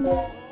I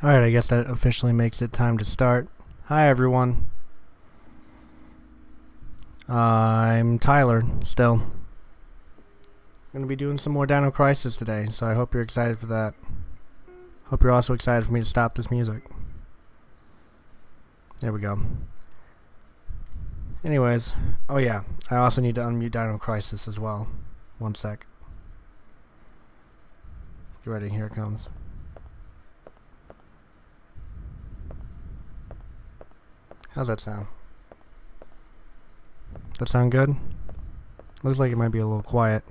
Alright, I guess that officially makes it time to start. Hi everyone. I'm Tyler, still. I'm going to be doing some more Dino Crisis today, so I hope you're excited for that. Hope you're also excited for me to stop this music. There we go. Anyways, oh yeah, I also need to unmute Dino Crisis as well. One sec. Get ready, here it comes. How's that sound? That sound good? Looks like it might be a little quiet.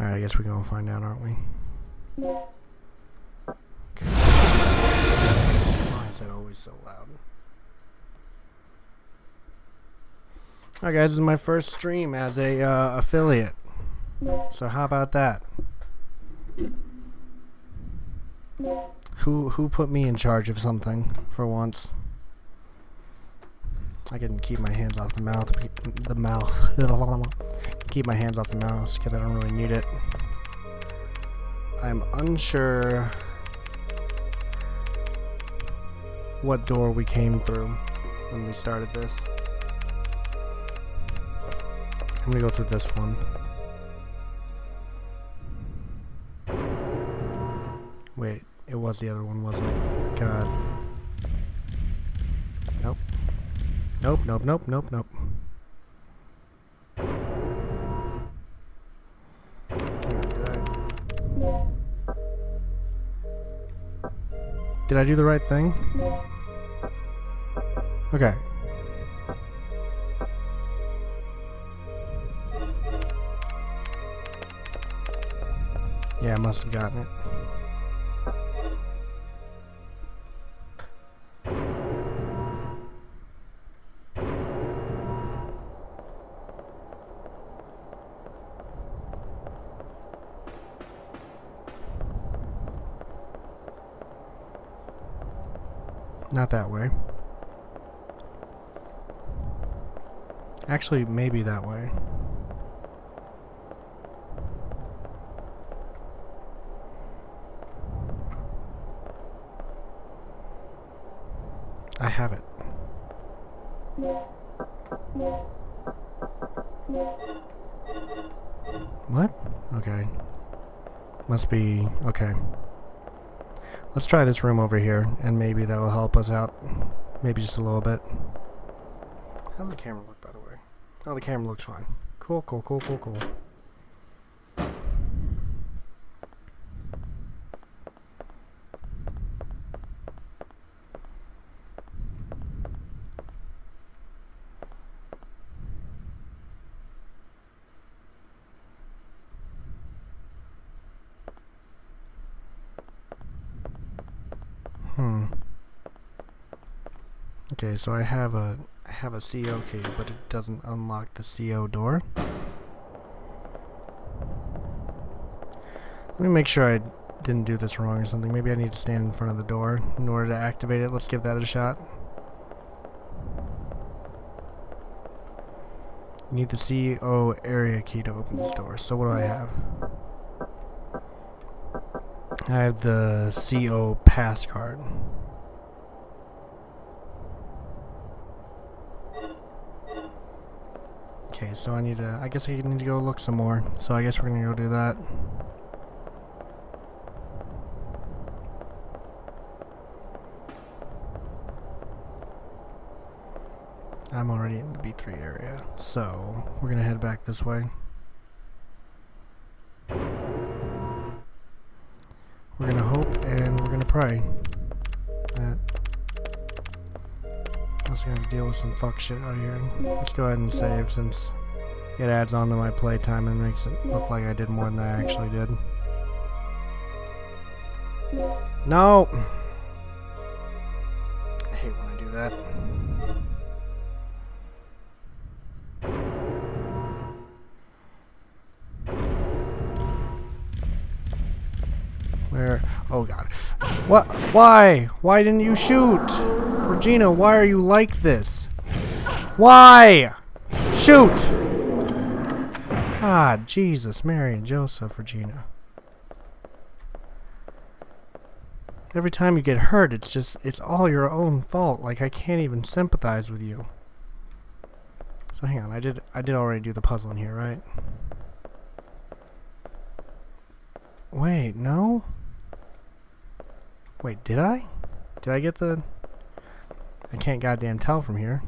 Alright, I guess we're gonna find out, aren't we? Why is that always so loud? Alright guys, this is my first stream as a uh, affiliate. So how about that? Who who put me in charge of something for once? I can keep my hands off the mouth, the mouth. keep my hands off the mouse because I don't really need it. I'm unsure what door we came through when we started this. I'm gonna go through this one. Wait, it was the other one, wasn't it? God. Nope. Nope, nope, nope, nope, nope. Did I do the right thing? Okay. Yeah, I must have gotten it. Actually, maybe that way. I have it. What? Okay. Must be... okay. Let's try this room over here, and maybe that'll help us out. Maybe just a little bit. How's the camera look, the camera looks fine. Cool, cool, cool, cool, cool. Hmm. Okay, so I have a have a CO key, but it doesn't unlock the CO door. Let me make sure I didn't do this wrong or something. Maybe I need to stand in front of the door in order to activate it. Let's give that a shot. You need the CO area key to open this door. So what do I have? I have the CO pass card. Okay, so I need to, I guess I need to go look some more. So I guess we're gonna go do that. I'm already in the B3 area, so we're gonna head back this way. We're gonna hope and we're gonna pray that I also gonna have to deal with some fuck shit out here. Let's go ahead and save since it adds on to my playtime and makes it look like I did more than I actually did. No! I hate when I do that. Where? Oh god. What? Why? Why didn't you shoot? Regina, why are you like this? Why? Shoot! God, Jesus, Mary and Joseph, Regina. Every time you get hurt, it's just, it's all your own fault. Like, I can't even sympathize with you. So hang on, I did, I did already do the puzzle in here, right? Wait, no? Wait, did I? Did I get the... I can't goddamn tell from here.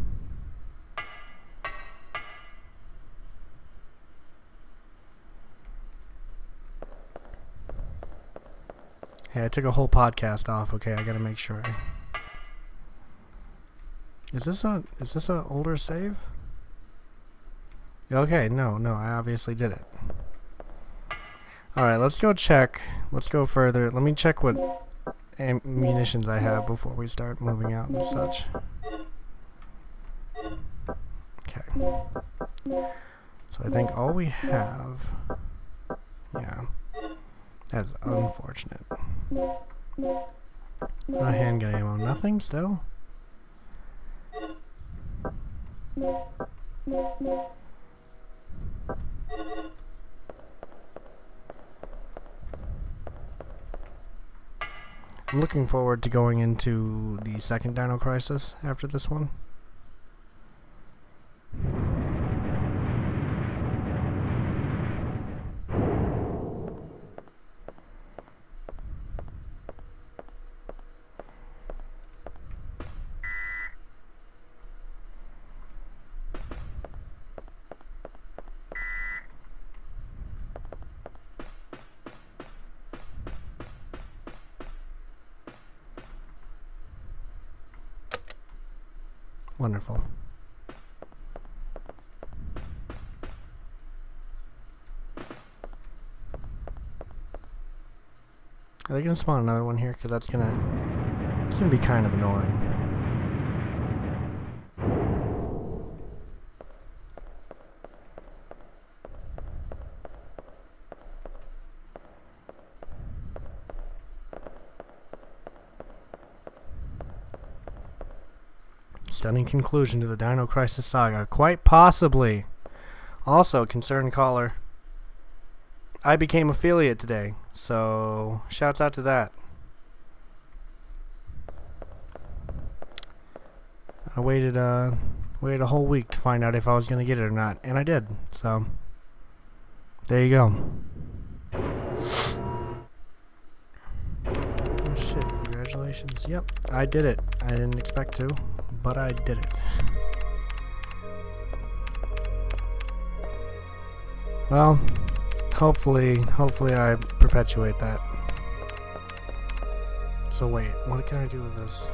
Hey, I took a whole podcast off. Okay, I gotta make sure. Is this a is this a older save? Okay, no, no, I obviously did it. Alright, let's go check. Let's go further. Let me check what munitions I have before we start moving out and such. Okay. So I think all we have... Yeah. That's unfortunate. No handgun ammo. Nothing still? I'm looking forward to going into the second Dino Crisis after this one. Wonderful. Are they gonna spawn another one here? Cause that's gonna, that's gonna be kind of annoying. Stunning conclusion to the Dino Crisis saga. Quite possibly. Also, concerned caller. I became affiliate today, so shouts out to that. I waited uh waited a whole week to find out if I was gonna get it or not, and I did. So there you go. Oh shit, congratulations. Yep, I did it. I didn't expect to but I did it. Well, hopefully, hopefully I perpetuate that. So wait, what can I do with this?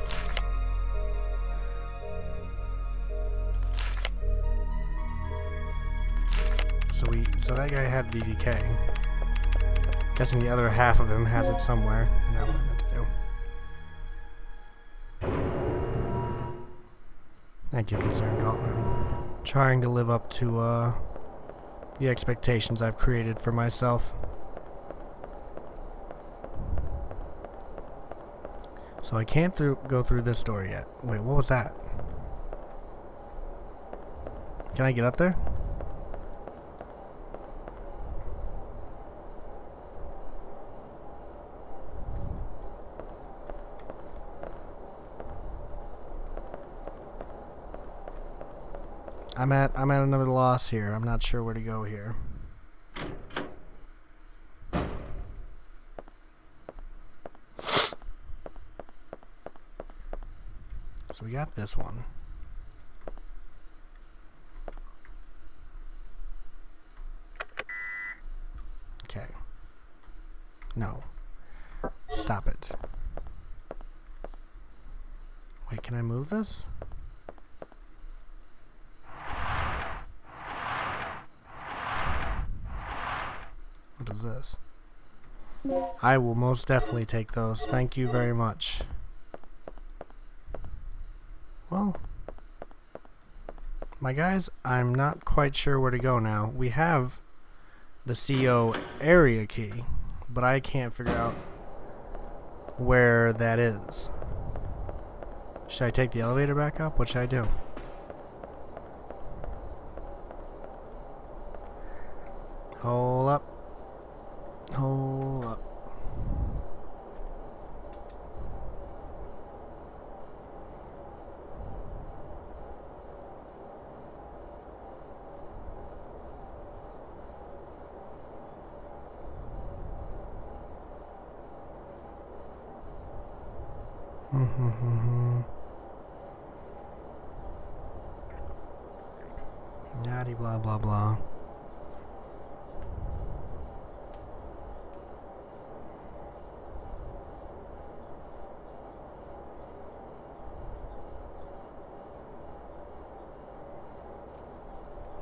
So we, so that guy had the DDK. Guessing the other half of him has it somewhere, Thank you, concerned caller. Trying to live up to uh, the expectations I've created for myself. So I can't through go through this door yet. Wait, what was that? Can I get up there? I'm at I'm at another loss here. I'm not sure where to go here. So we got this one. Okay. No. Stop it. Wait, can I move this? Is this? I will most definitely take those. Thank you very much. Well, my guys, I'm not quite sure where to go now. We have the CO area key, but I can't figure out where that is. Should I take the elevator back up? What should I do? Hold up. Hold up. Mm-hmm. Yaddy blah blah blah.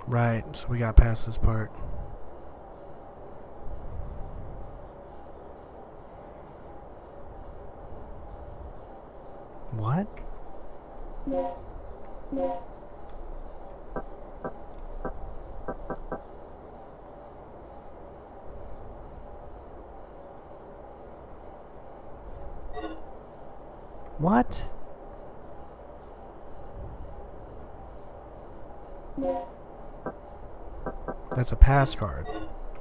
Right, so we got past this part. What? What? That's a pass card.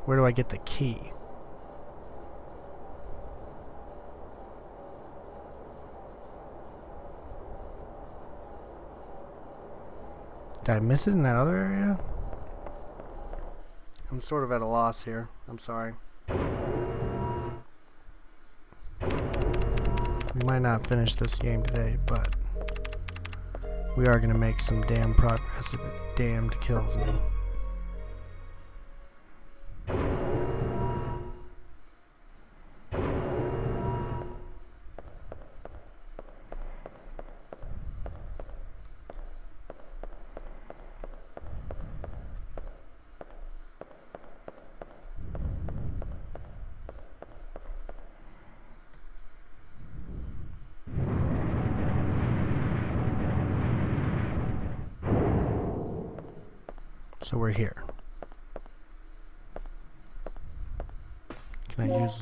Where do I get the key? Did I miss it in that other area? I'm sort of at a loss here. I'm sorry. We might not finish this game today, but we are going to make some damn progress if it damned kills me.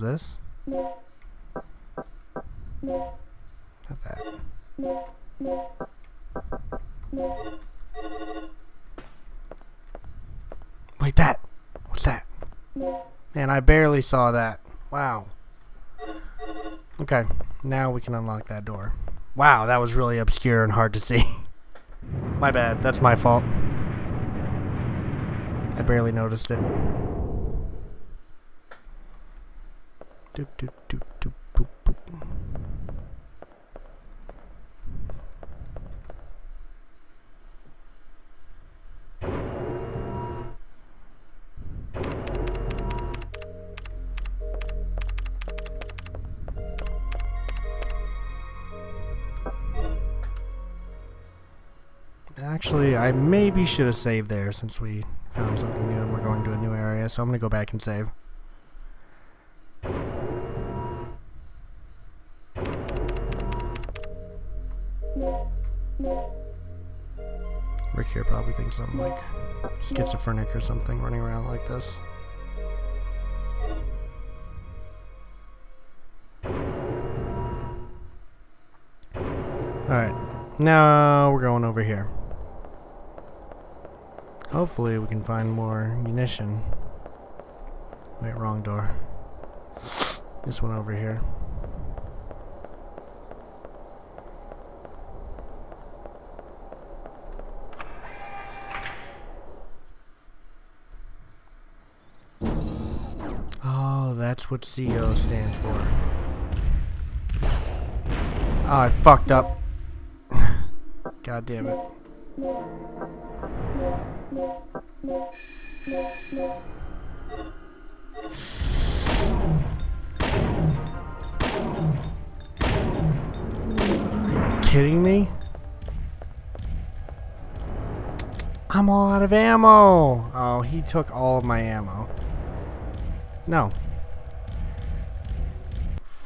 This? Not that. Wait, that! What's that? Man, I barely saw that. Wow. Okay, now we can unlock that door. Wow, that was really obscure and hard to see. my bad, that's my fault. I barely noticed it. Doop, doop, doop, doop, boop, boop. Actually, I maybe should have saved there since we found something new and we're going to a new area, so I'm going to go back and save. Rick here probably thinks I'm like schizophrenic or something running around like this. Alright, now we're going over here. Hopefully we can find more munition. Wait, wrong door. This one over here. Oh, that's what CO stands for. Oh, I fucked up. God damn it. kidding me? I'm all out of ammo! Oh, he took all of my ammo. No.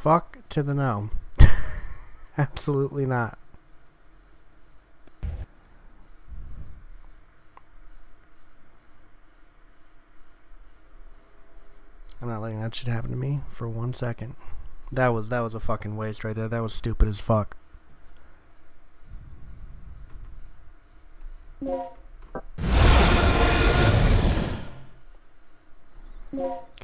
Fuck to the no. Absolutely not. I'm not letting that shit happen to me for one second. That was that was a fucking waste right there. That was stupid as fuck. Because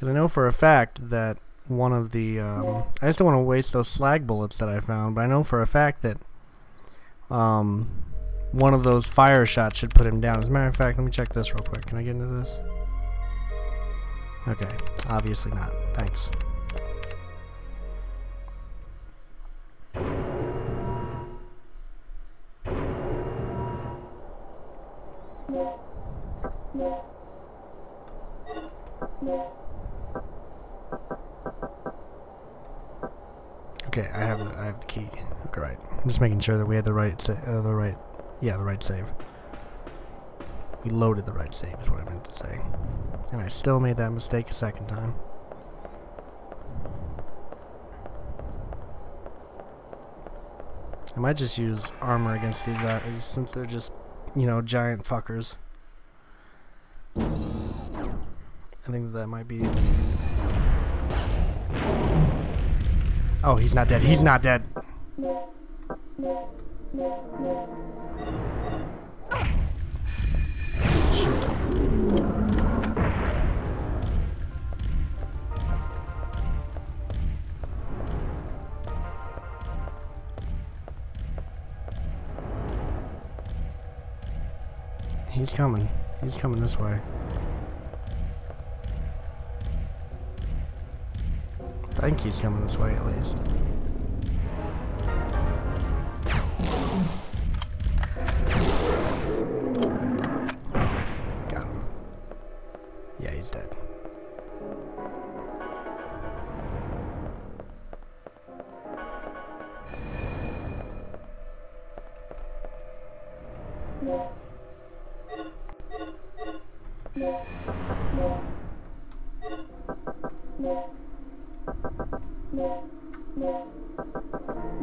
I know for a fact that one of the, um, I just don't want to waste those slag bullets that I found, but I know for a fact that um, one of those fire shots should put him down. As a matter of fact, let me check this real quick. Can I get into this? Okay, obviously not. Thanks. Okay, I have the I have the key. Okay, right. I'm just making sure that we had the right uh, the right yeah the right save. We loaded the right save is what I meant to say. And I still made that mistake a second time. I might just use armor against these guys since they're just, you know, giant fuckers. I think that might be... Oh, he's not dead. He's not dead. Shoot. He's coming. He's coming this way. Think he's coming this way at least.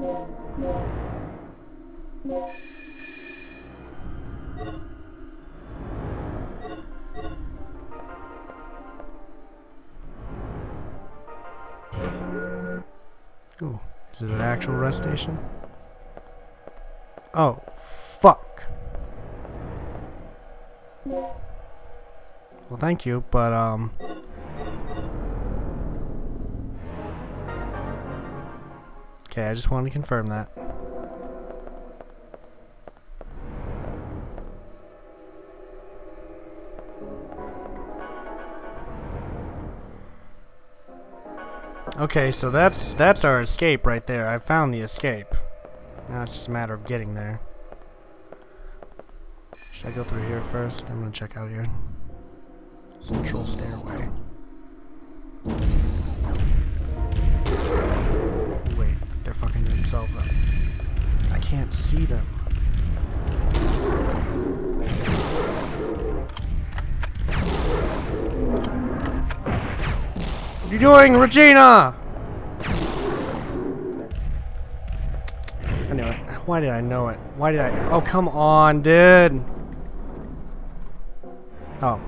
Ooh, is it an actual rest station? Oh, fuck. Well, thank you, but, um... Okay, I just wanted to confirm that. Okay, so that's that's our escape right there. I found the escape. Now it's just a matter of getting there. Should I go through here first? I'm gonna check out here. Central stairway. Can't see them. What are you doing, Regina? I knew it. Why did I know it? Why did I? Oh, come on, dude. Oh.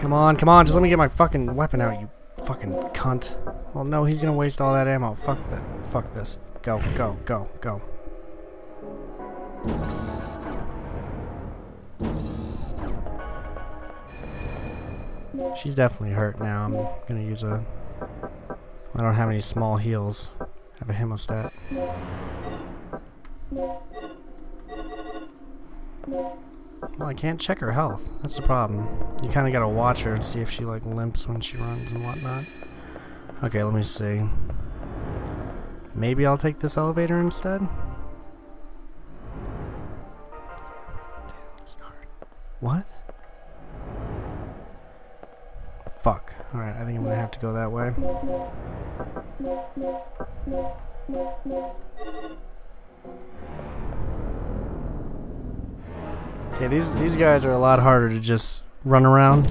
Come on, come on, just let me get my fucking weapon out, you fucking cunt. Well, no, he's gonna waste all that ammo. Fuck that. Fuck this. Go, go, go, go. She's definitely hurt now. I'm gonna use a... I don't have any small heals. I have a hemostat. Well, I can't check her health. That's the problem. You kind of gotta watch her and see if she like limps when she runs and whatnot. Okay, let me see. Maybe I'll take this elevator instead? What? Fuck. Alright, I think I'm gonna have to go that way. Okay, these these guys are a lot harder to just run around.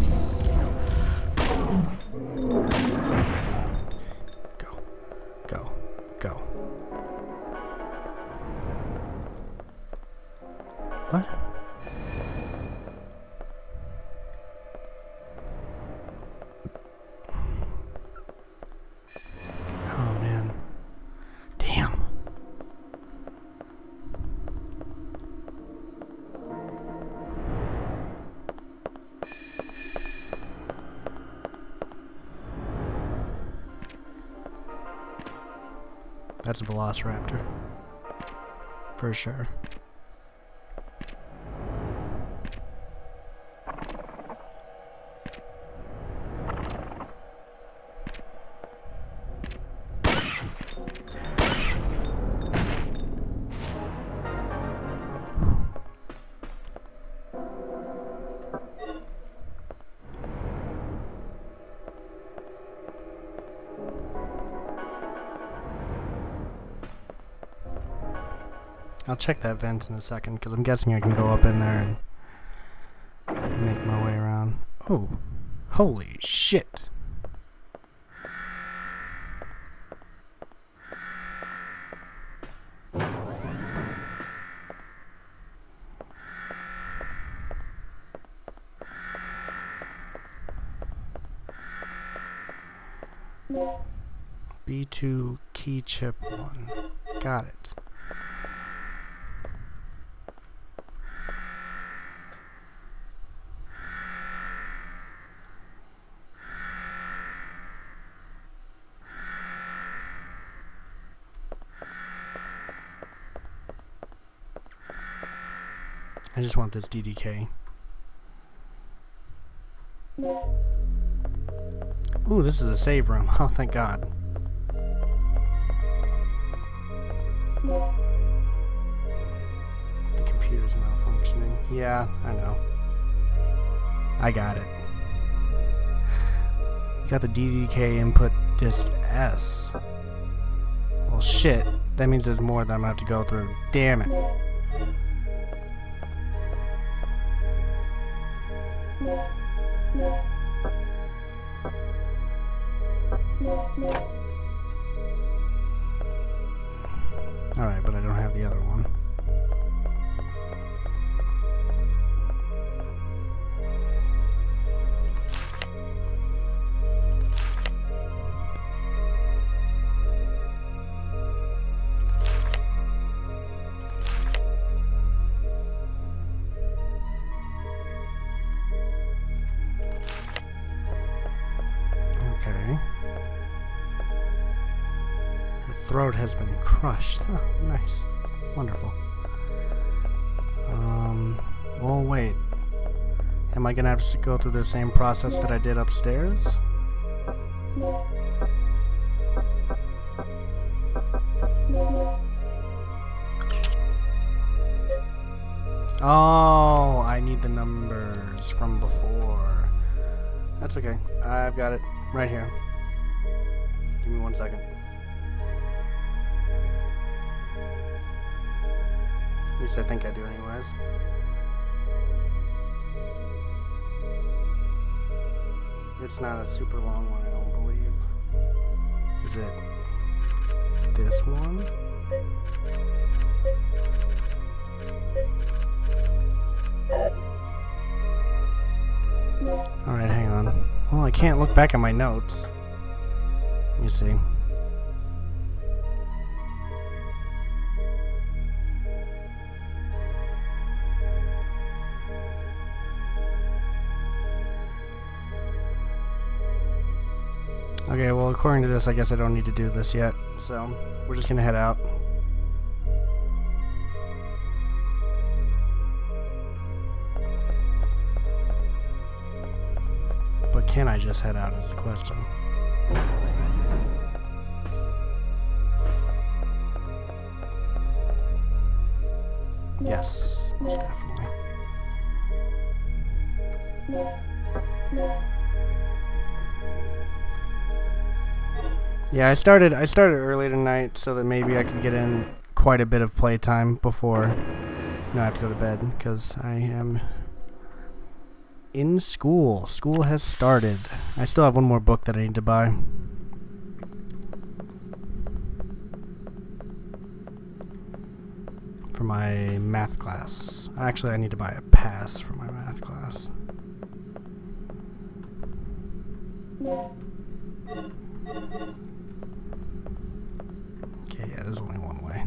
Velociraptor. For sure. Check that vent in a second because I'm guessing I can go up in there and make my way around. Oh, holy shit. B2 key chip 1. Got it. I just want this DDK. Ooh, this is a save room. Oh, thank God. The computer's malfunctioning. Yeah, I know. I got it. You got the DDK input disk S. Well, shit. That means there's more that I'm gonna have to go through. Damn it. Crushed. Oh, nice. Wonderful. Um, well, wait. Am I gonna have to go through the same process that I did upstairs? Oh, I need the numbers from before. That's okay. I've got it right here. It's not a super long one, I don't believe. Is it this one? Alright, hang on. Well, I can't look back at my notes. Let me see. According to this, I guess I don't need to do this yet. So, we're just gonna head out. But can I just head out is the question. Yes, most definitely. Yeah, I started I started early tonight so that maybe I could get in quite a bit of playtime before you know, I have to go to bed because I am in school. School has started. I still have one more book that I need to buy. For my math class. Actually, I need to buy a pass for my math class. Okay, yeah, there's only one way.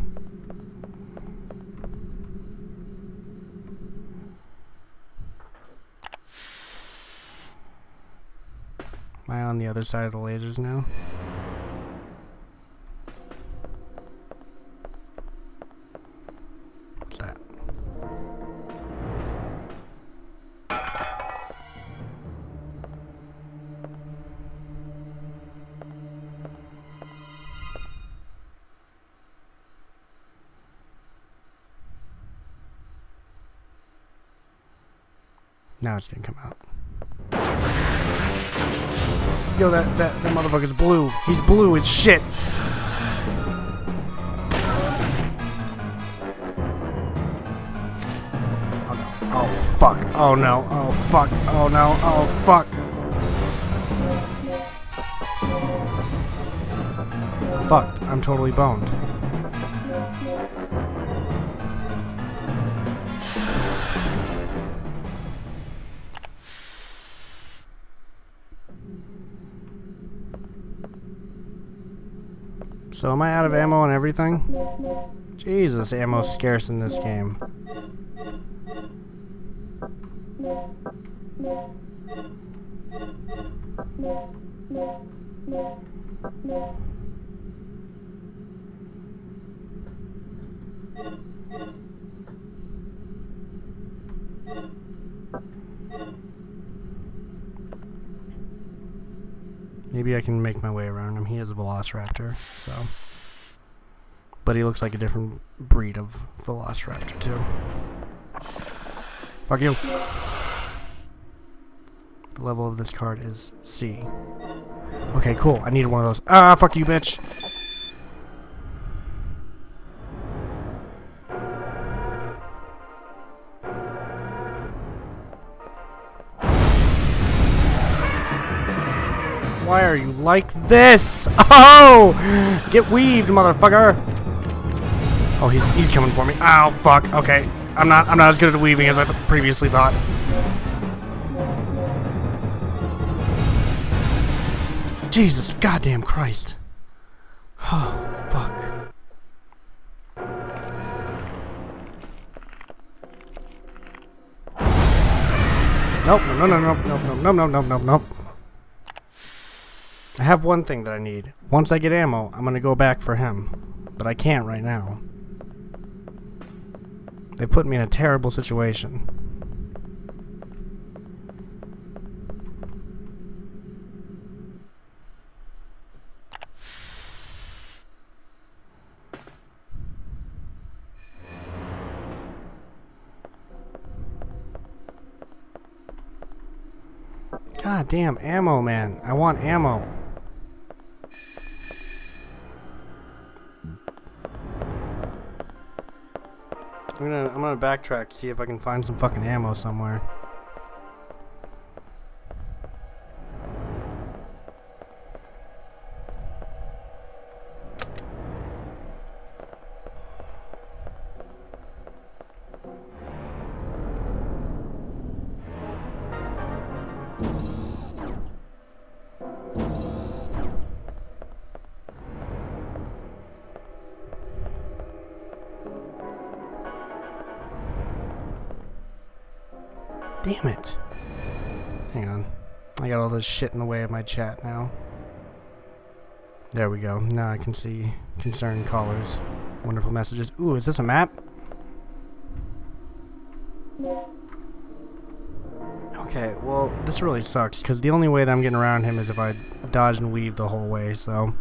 Am I on the other side of the lasers now? come out. Yo, that, that, that motherfucker's blue. He's blue as shit. Oh, no. oh fuck. Oh no. Oh fuck. Oh no. Oh fuck. Fucked. I'm totally boned. So am I out of ammo and everything? Jesus, ammo's scarce in this game. Maybe I can make my way around him. He is a Velociraptor, so... But he looks like a different breed of Velociraptor, too. Fuck you. The level of this card is C. Okay, cool. I need one of those. Ah, fuck you, bitch! Are you like this? Oh! Get weaved, motherfucker! Oh, he's he's coming for me. Ow, fuck. Okay. I'm not I'm not as good at weaving as I th previously thought. Jesus goddamn Christ. Oh, fuck. Nope, no, no, no, no, no, no, no, no, no, no. I have one thing that I need. Once I get ammo, I'm gonna go back for him. But I can't right now. They put me in a terrible situation. God damn ammo, man. I want ammo. Gonna backtrack to see if I can find some fucking ammo somewhere. Hang on. I got all this shit in the way of my chat now. There we go. Now I can see concerned callers. Wonderful messages. Ooh, is this a map? Okay, well, this really sucks, because the only way that I'm getting around him is if I dodge and weave the whole way, so...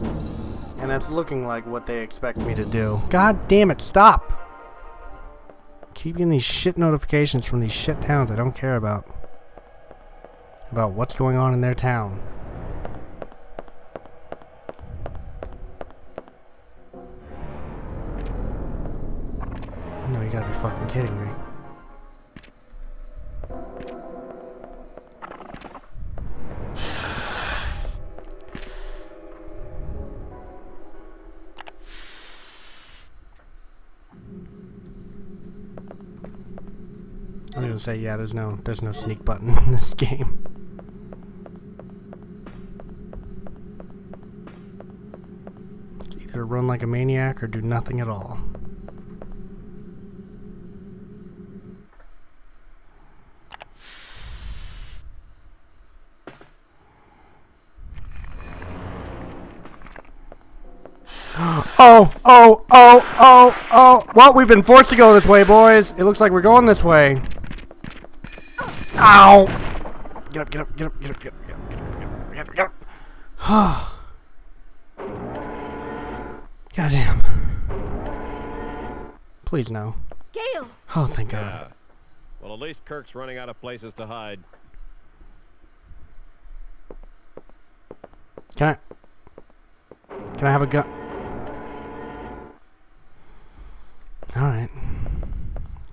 And that's looking like what they expect me to do. God damn it, stop! Keep getting these shit notifications from these shit towns I don't care about. About what's going on in their town. No, you gotta be fucking kidding me. Say, yeah, there's no there's no sneak button in this game. It's either run like a maniac or do nothing at all. Oh, oh, oh, oh, oh. Well, we've been forced to go this way, boys. It looks like we're going this way. Ow! Get up, get up, get up, get up, get up, get up, get up, get up, get up, get up. Goddamn. Please no. Gail! Oh, thank God. Yeah. Well, at least Kirk's running out of places to hide. Can I... Can I have a gun? Alright.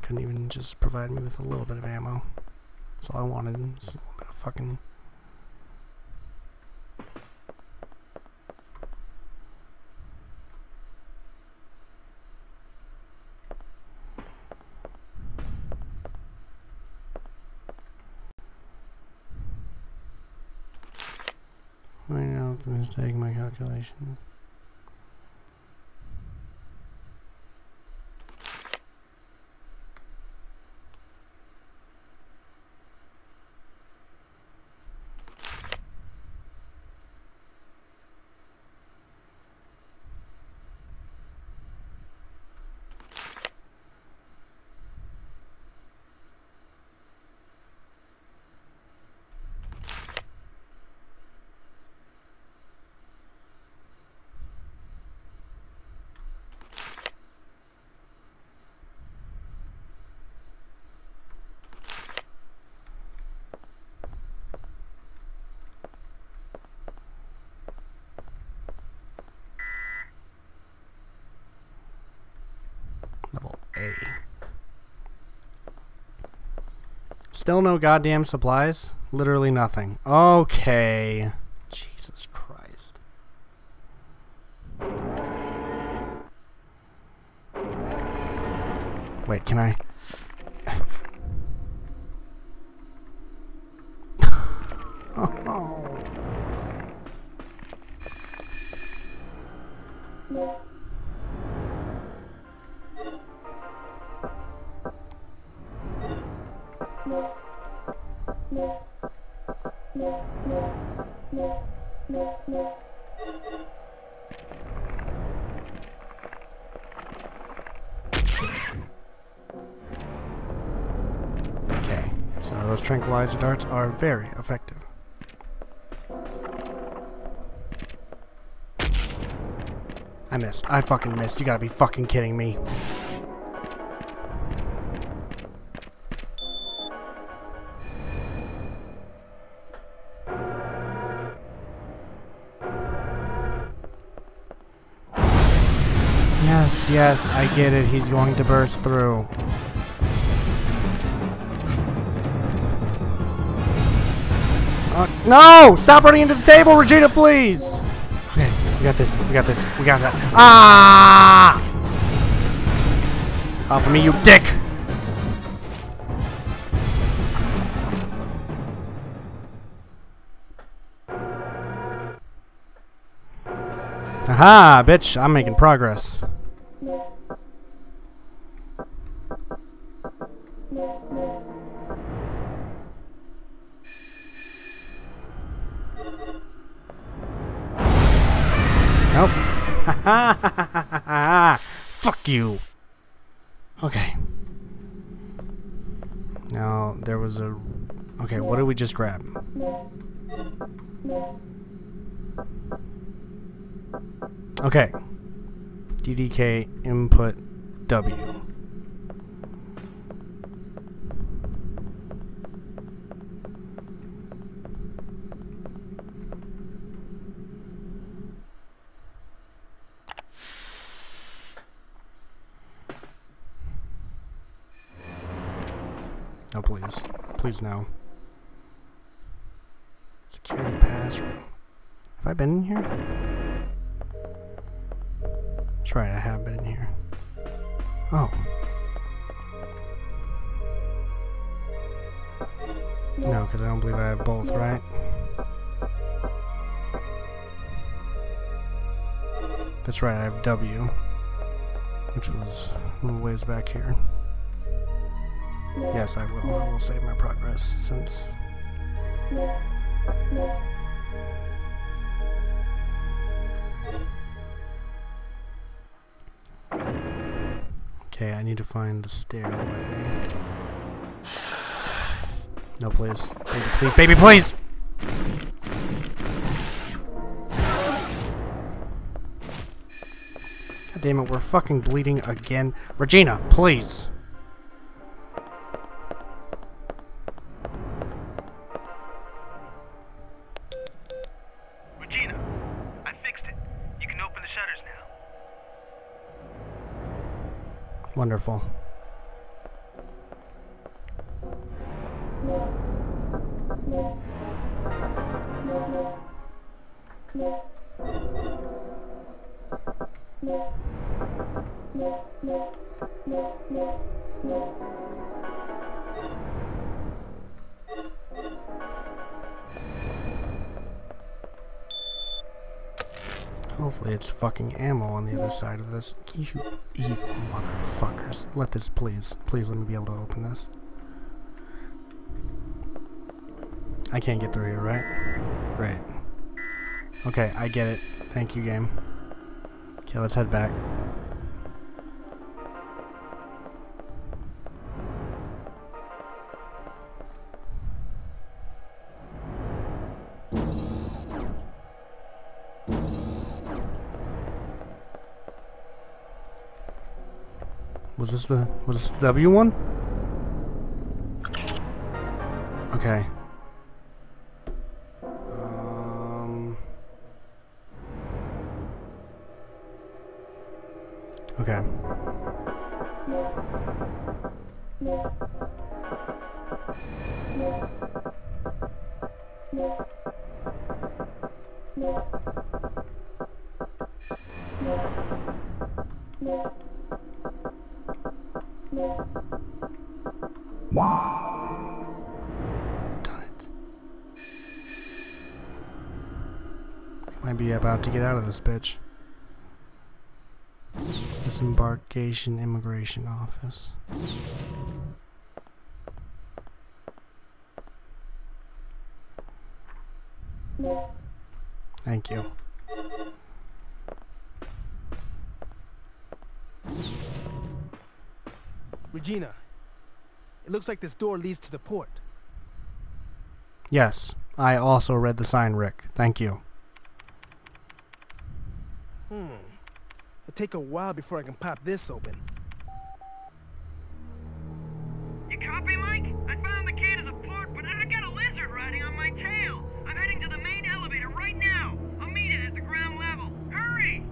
Couldn't even just provide me with a little bit of ammo. That's all I wanted. Was a little bit of fucking. The mistake in my calculation. Level A. Still no goddamn supplies? Literally nothing. Okay. Jesus Christ. Wait, can I? Those tranquilizer darts are very effective. I missed. I fucking missed. You gotta be fucking kidding me. Yes, yes, I get it. He's going to burst through. Uh, no! Stop running into the table, Regina, please! Okay, we got this. We got this. We got that. Ah! Off of me, you dick! Aha, bitch! I'm making progress. Fuck you. Okay. Now, there was a... Okay, what did we just grab? Okay. DDK input W. Oh, please. Please, no. Security pass room. Have I been in here? That's right, I have been in here. Oh. No, because I don't believe I have both, right? That's right, I have W. Which was a little ways back here. Yes, I will. I will save my progress since. Okay, I need to find the stairway. No, please. Baby, please. Baby, please! God damn it, we're fucking bleeding again. Regina, please! Wonderful. Fucking ammo on the other side of this. You evil motherfuckers. Let this please. Please let me be able to open this. I can't get through here, right? Right. Okay, I get it. Thank you, game. Okay, let's head back. Was this the was this the W one? Okay. Get out of this bitch. Disembarkation Immigration Office. Thank you. Regina, it looks like this door leads to the port. Yes, I also read the sign, Rick. Thank you. Hmm. It'll take a while before I can pop this open. You copy, Mike? I found the key to the port, but I got a lizard riding on my tail. I'm heading to the main elevator right now. I'll meet it at the ground level. Hurry!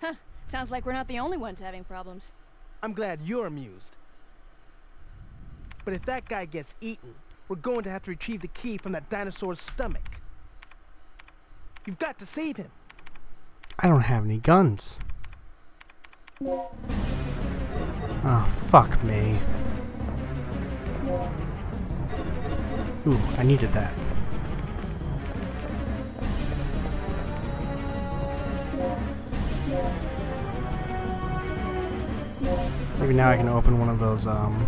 Huh. Sounds like we're not the only ones having problems. I'm glad you're amused. But if that guy gets eaten, we're going to have to retrieve the key from that dinosaur's stomach. You've got to save him. I don't have any guns. Oh, fuck me. Ooh, I needed that. Maybe now I can open one of those, um...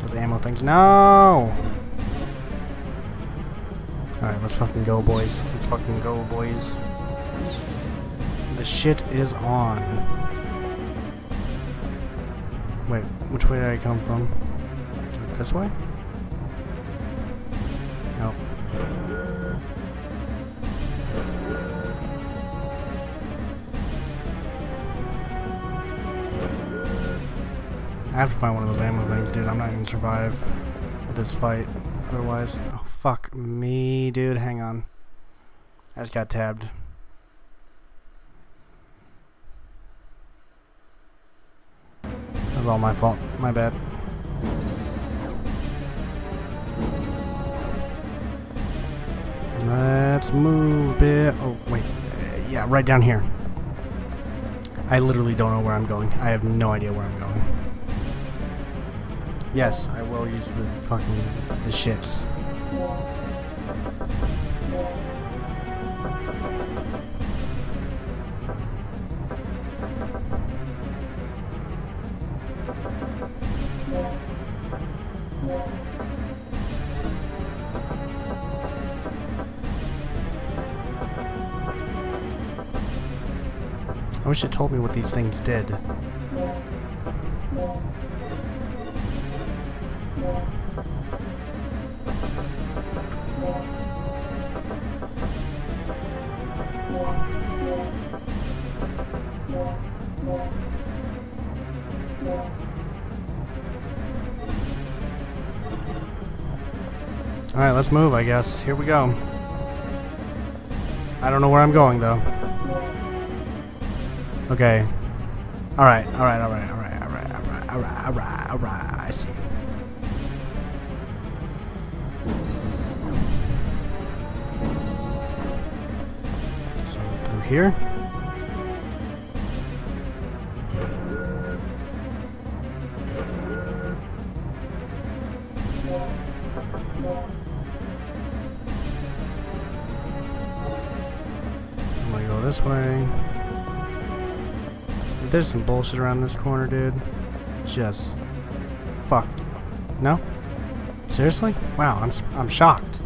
Those ammo things. No! Alright, let's fucking go, boys. Let's fucking go, boys. The shit is on. Wait, which way did I come from? This way? Nope. I have to find one of those ammo things, dude. I'm not gonna survive this fight otherwise. Oh, fuck me, dude. Hang on. I just got tabbed. That was all my fault. My bad. Let's move bit. Oh, wait. Uh, yeah, right down here. I literally don't know where I'm going. I have no idea where I'm going. Yes, I will use the fucking the ships. I wish it told me what these things did. Alright, let's move, I guess. Here we go. I don't know where I'm going, though. Okay. Alright, alright, alright, alright, alright, alright, alright, alright, alright, I see. So here? There's some bullshit around this corner, dude, just fuck you. No? Seriously? Wow, I'm I'm shocked.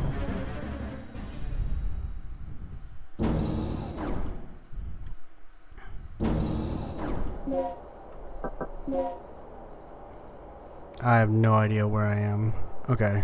I have no idea where I am. Okay.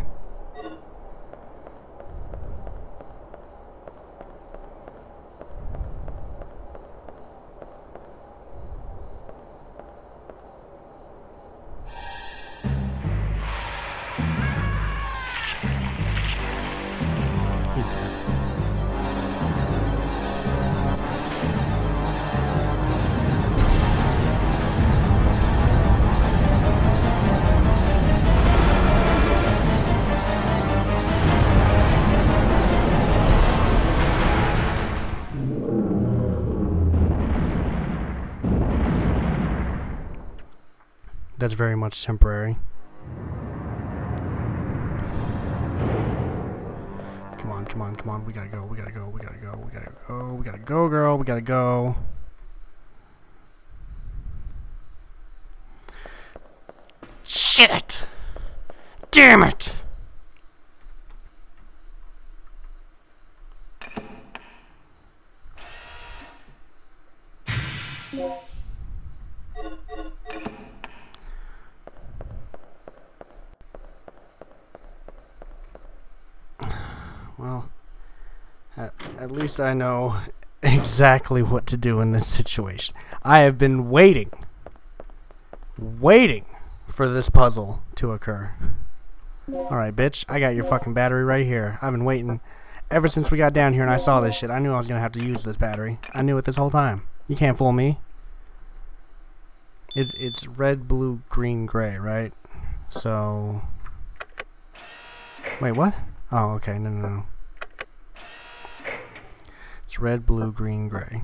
That's very much temporary. Come on, come on, come on. We gotta go, we gotta go, we gotta go, we gotta go, we gotta go, girl, we gotta go. Shit! Damn it! Least I know exactly what to do in this situation. I have been waiting, waiting for this puzzle to occur. Alright, bitch, I got your fucking battery right here. I've been waiting ever since we got down here and I saw this shit. I knew I was gonna have to use this battery. I knew it this whole time. You can't fool me. It's it's red, blue, green, gray, right? So Wait, what? Oh, okay. No, no, no. Red, blue, green, gray.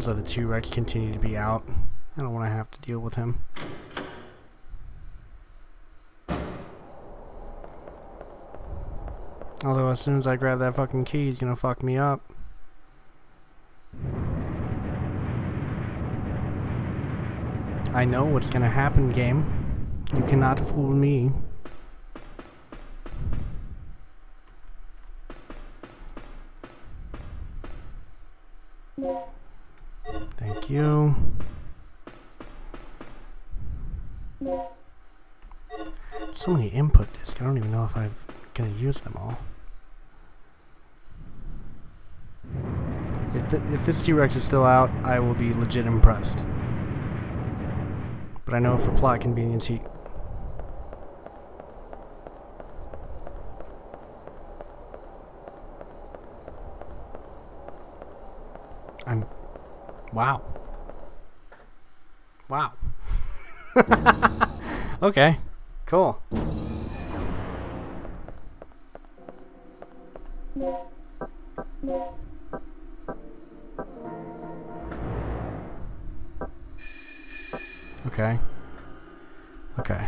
Please let the T-Rex continue to be out. I don't want to have to deal with him. Although as soon as I grab that fucking key, he's gonna fuck me up. I know what's gonna happen, game. You cannot fool me. You. So many input discs. I don't even know if I'm gonna use them all. If, if this T-Rex is still out, I will be legit impressed. But I know for plot convenience, he... I'm... Wow. Wow. okay. Cool. Okay. Okay.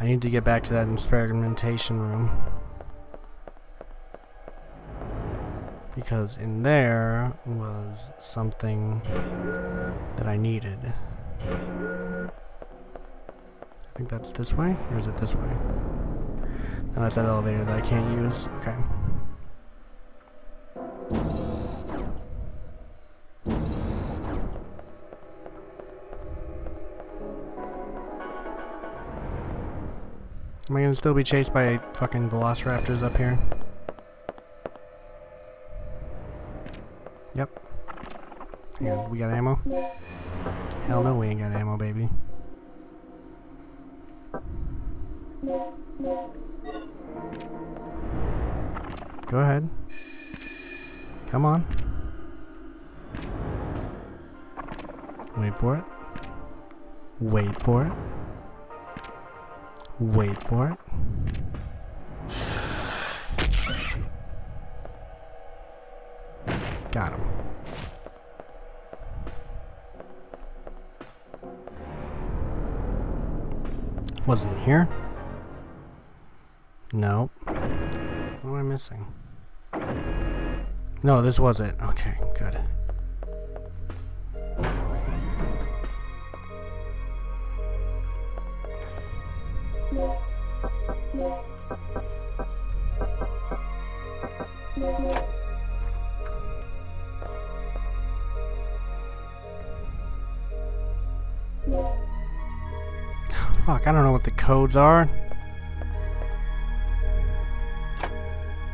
I need to get back to that experimentation room. Because in there was something that I needed. I think that's this way? Or is it this way? No, that's that elevator that I can't use. Okay. Am I gonna still be chased by fucking velociraptors up here? Yep. Hang on, got ammo? Hell no, we ain't got ammo, baby. Go ahead. Come on. Wait for it. Wait for it. Wait for it. Wasn't here? No. What am I missing? No, this was it. Okay, good. Codes are.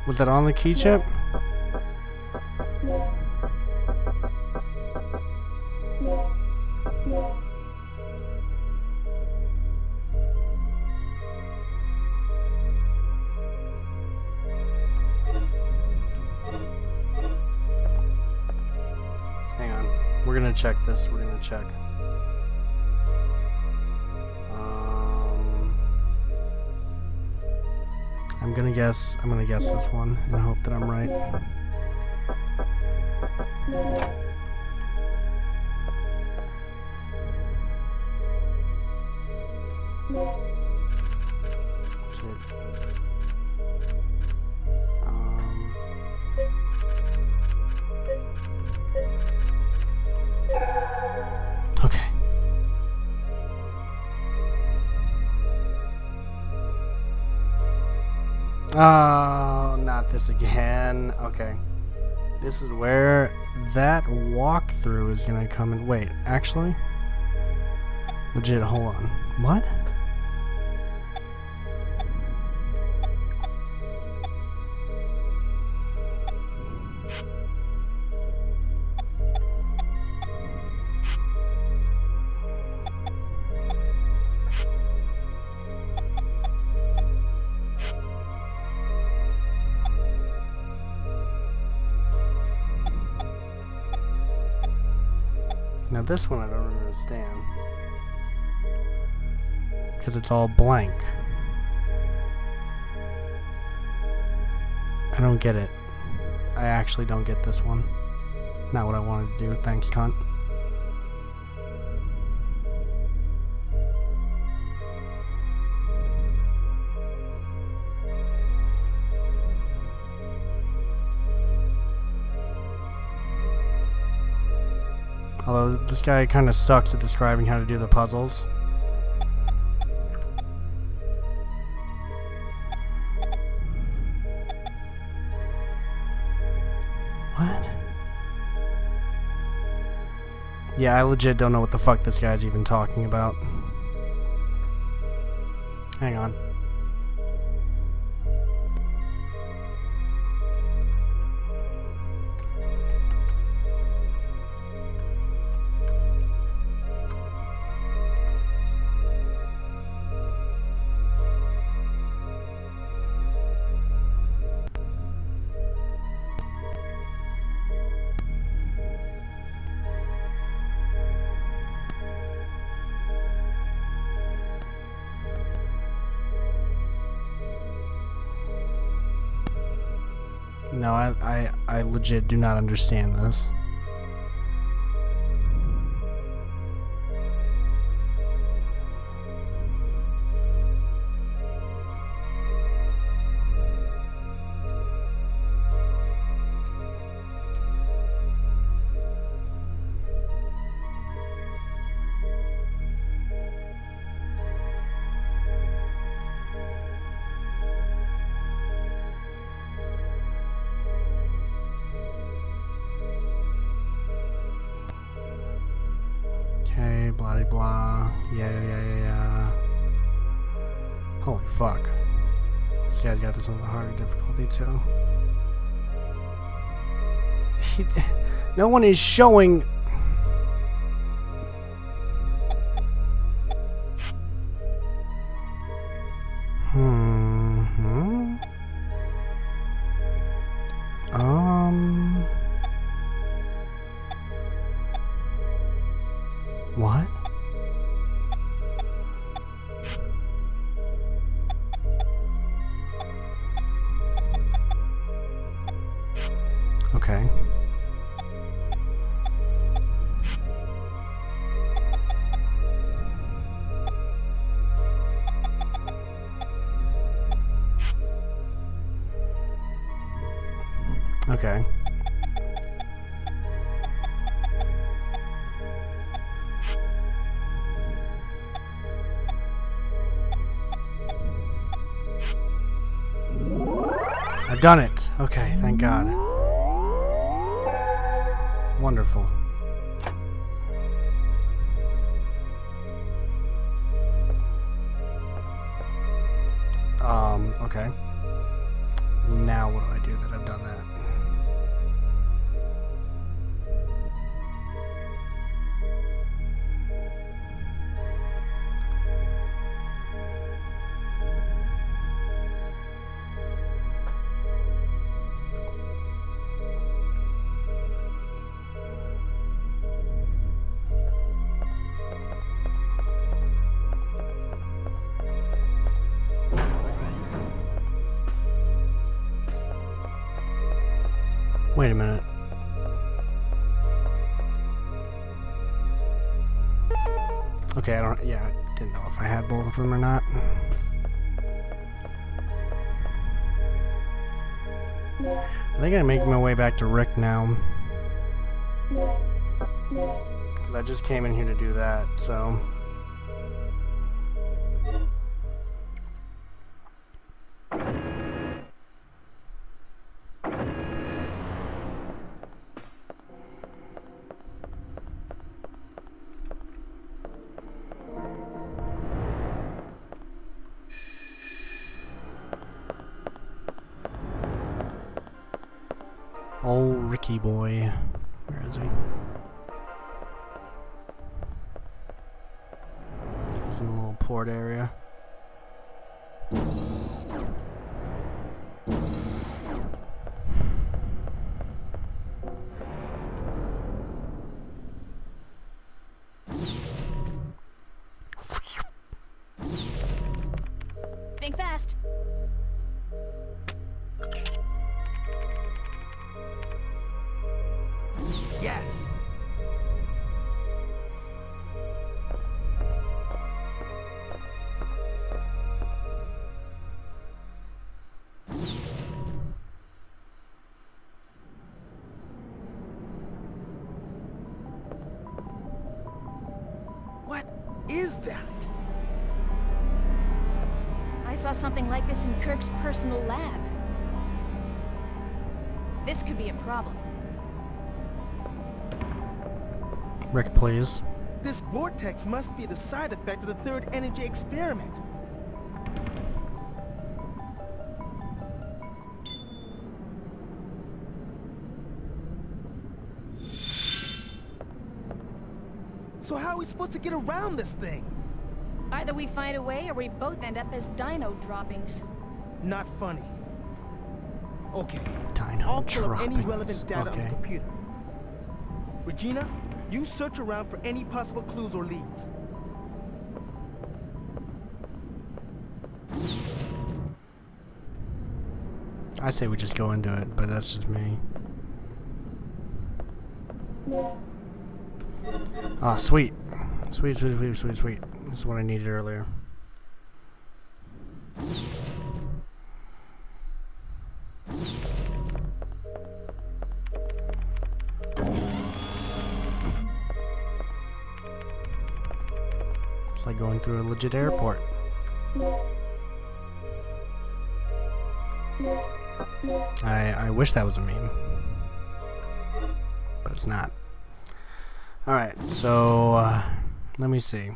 Was that on the key chip? Hang on. We're gonna check this. We're gonna check. I'm gonna guess. I'm gonna guess this one and hope that I'm right. Oh, not this again. Okay. This is where that walkthrough is gonna come in. Wait, actually? Legit, hold on. What? This one I don't understand. Because it's all blank. I don't get it. I actually don't get this one. Not what I wanted to do. Thanks, cunt. This guy kind of sucks at describing how to do the puzzles. What? Yeah, I legit don't know what the fuck this guy's even talking about. Hang on. Legit do not understand this. This on the harder difficulty too. No one is showing. Done it. Okay, thank God. Wonderful. Um, okay. Now what do I do that I've done that? Of them or not. I think I'm making my way back to Rick now. Because I just came in here to do that, so. Kirk's personal lab. This could be a problem. Rick, please. This vortex must be the side effect of the third energy experiment. So how are we supposed to get around this thing? Either we find a way or we both end up as dino droppings. Not funny. Okay, Dino I'll pull up any relevant data on the computer. Regina, you search around for any possible clues or leads. I say we just go into it, but that's just me. Ah, sweet. Sweet, sweet, sweet, sweet, sweet. This is what I needed earlier. Legit airport. I I wish that was a meme, but it's not. All right, so uh, let me see.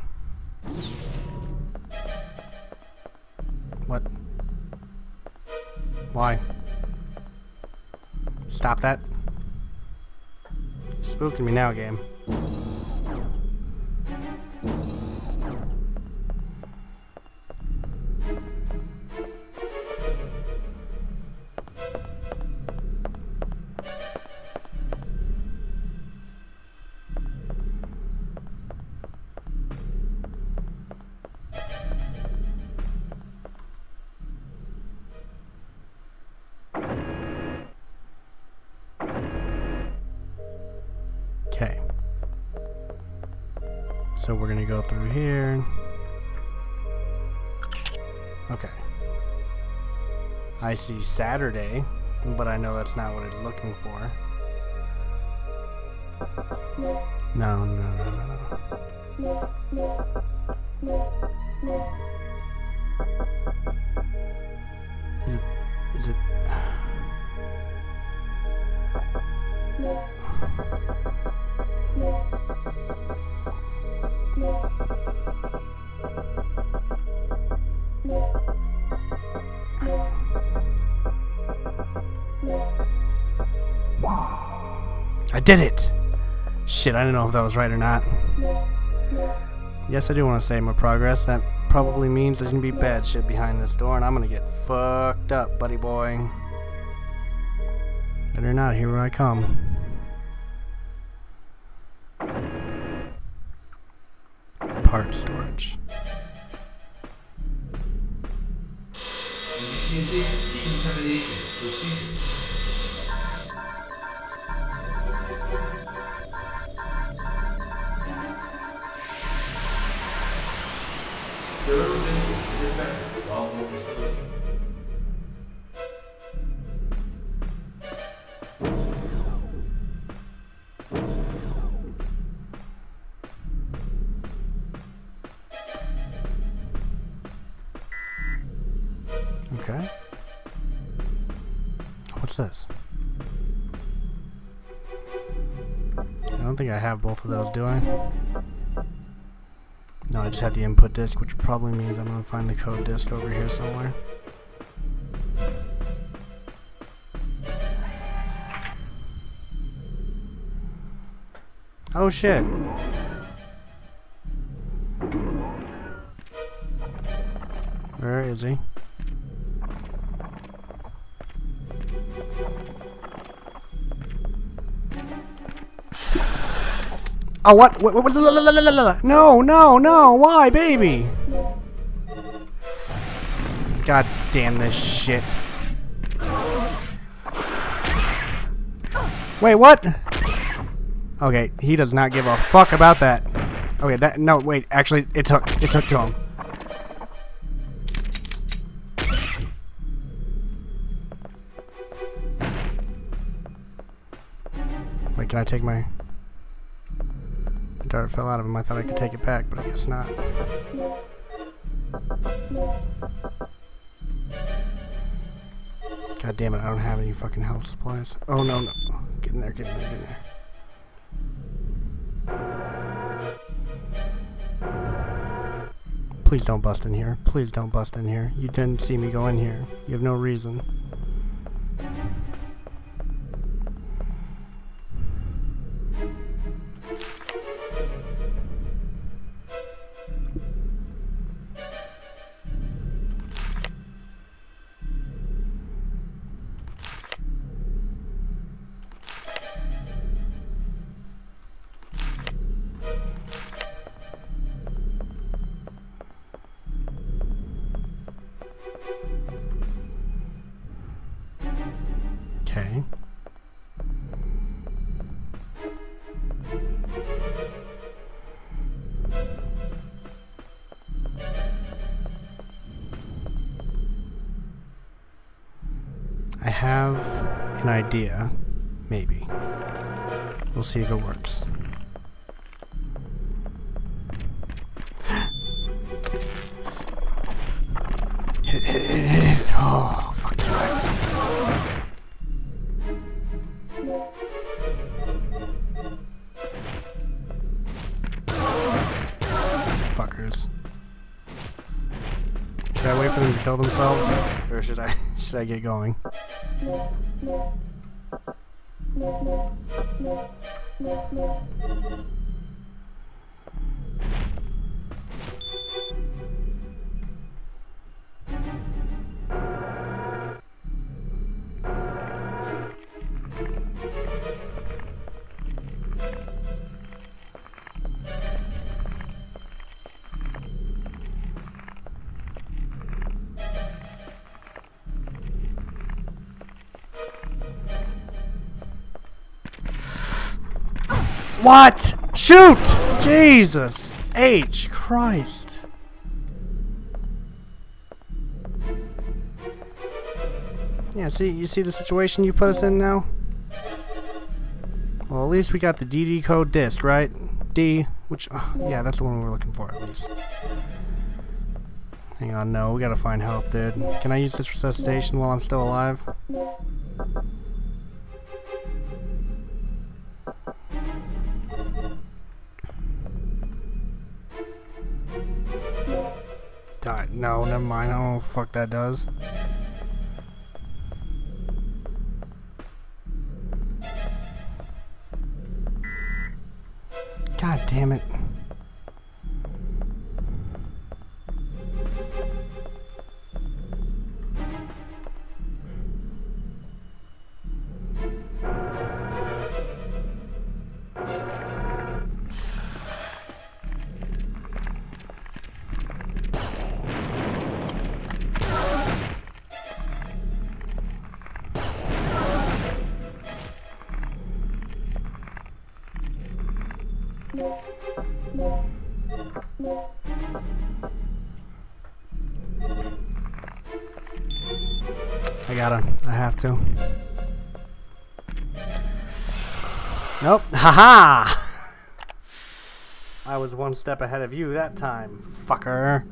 What? Why? Stop that. Spooking me now, game. I see Saturday, but I know that's not what it's looking for. No, did it! Shit, I don't know if that was right or not. Yes, I do want to save my progress. That probably means there's gonna be bad shit behind this door, and I'm gonna get fucked up, buddy boy. Better not, here I come. Think I have both of those, do I? No, I just have the input disk, which probably means I'm gonna find the code disk over here somewhere. Oh shit. Where is he? Oh, what? what, what, what. No, no, no. Why, baby? God damn this shit. Wait, what? Okay, he does not give a fuck about that. Okay, that no, wait, actually it took it took to him. Wait, can I take my dart fell out of him. I thought I could take it back, but I guess not. God damn it, I don't have any fucking health supplies. Oh no, no. Get in there, get in there, get in there. Please don't bust in here. Please don't bust in here. You didn't see me go in here. You have no reason. Have an idea, maybe. We'll see if it works. Oh, fuck you, Axel. Fuckers. Should I wait for them to kill themselves, or should I should I get going? Yeah. What? Shoot! Jesus! H. Christ. Yeah, see, you see the situation you put us in now? Well, at least we got the DD code disc, right? D, which, oh, yeah, that's the one we were looking for, at least. Hang on, no, we gotta find help, dude. Can I use this resuscitation while I'm still alive? Never mind. I don't know what the fuck that does. Haha! I was one step ahead of you that time, fucker.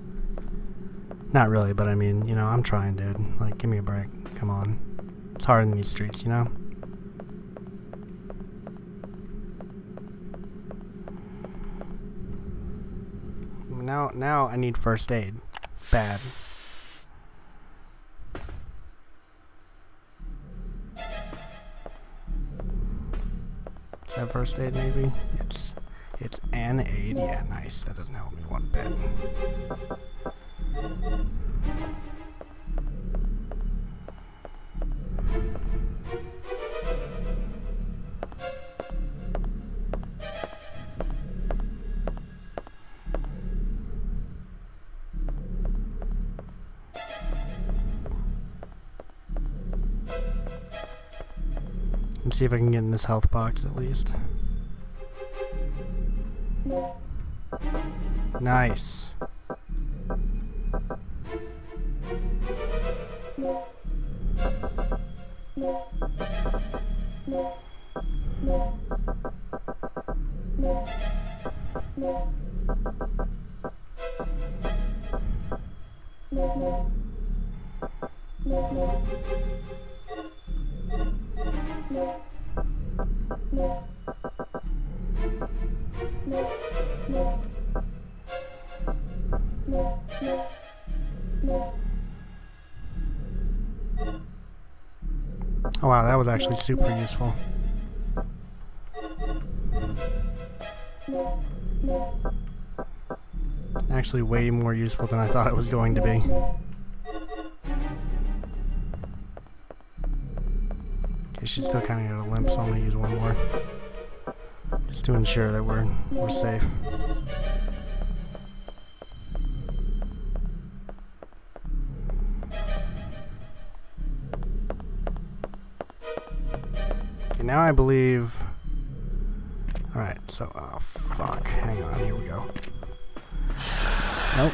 Not really, but I mean, you know, I'm trying, dude. Like, give me a break. Come on. It's hard in these streets, you know? Now, now I need first aid. Bad. First aid maybe? It's it's an aid. Yeah, nice. That doesn't help me one bit. Let's see if I can get in this health box at least. Nice. That was actually super useful. Actually way more useful than I thought it was going to be. Okay, she's still kind of got a limp, so I'm gonna use one more. Just to ensure that we're we're safe.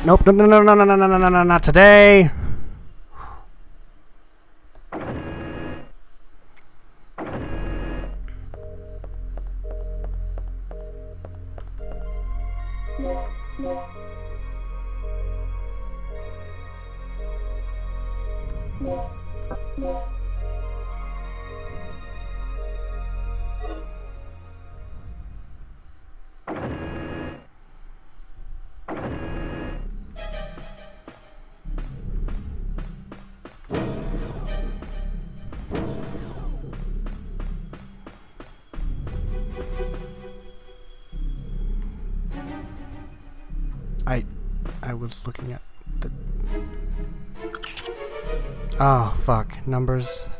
Nope, nope, no, no, no, no, no, no, no, no, no, no, not today!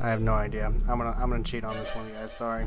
I have no idea. I'm gonna I'm gonna cheat on this one, guys. Sorry.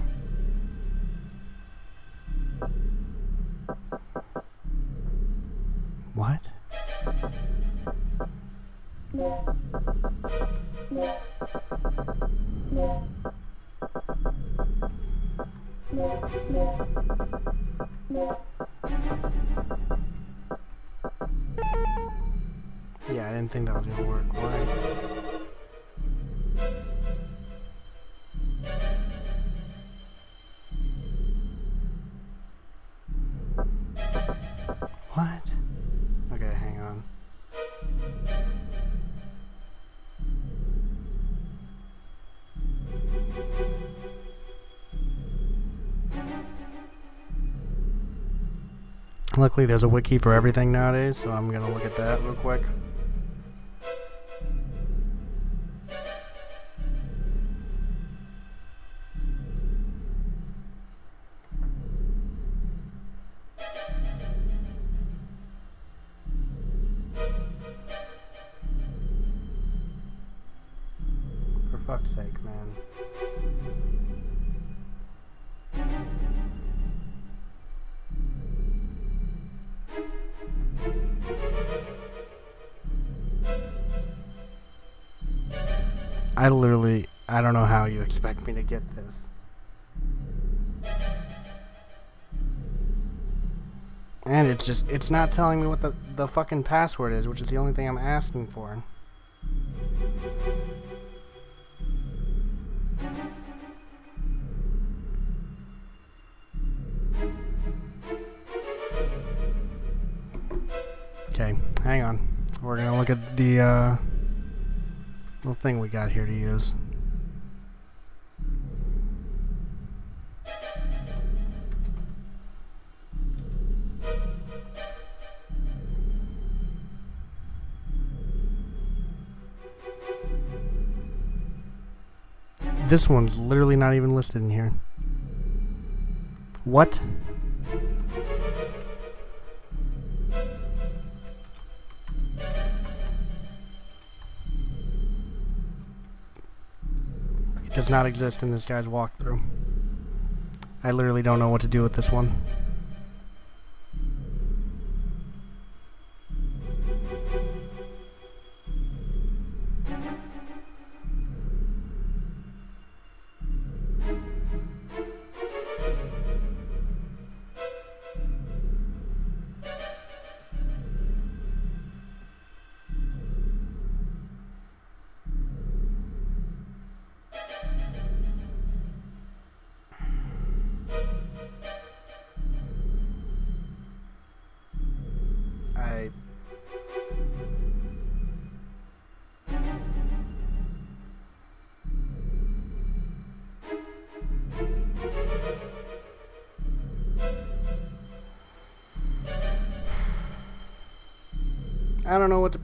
Luckily, there's a wiki for everything nowadays, so I'm gonna look at that real quick. I literally, I don't know how you expect me to get this. And it's just, it's not telling me what the, the fucking password is, which is the only thing I'm asking for. Okay, hang on. We're gonna look at the, uh, little thing we got here to use. This one's literally not even listed in here. What? Does not exist in this guy's walkthrough. I literally don't know what to do with this one.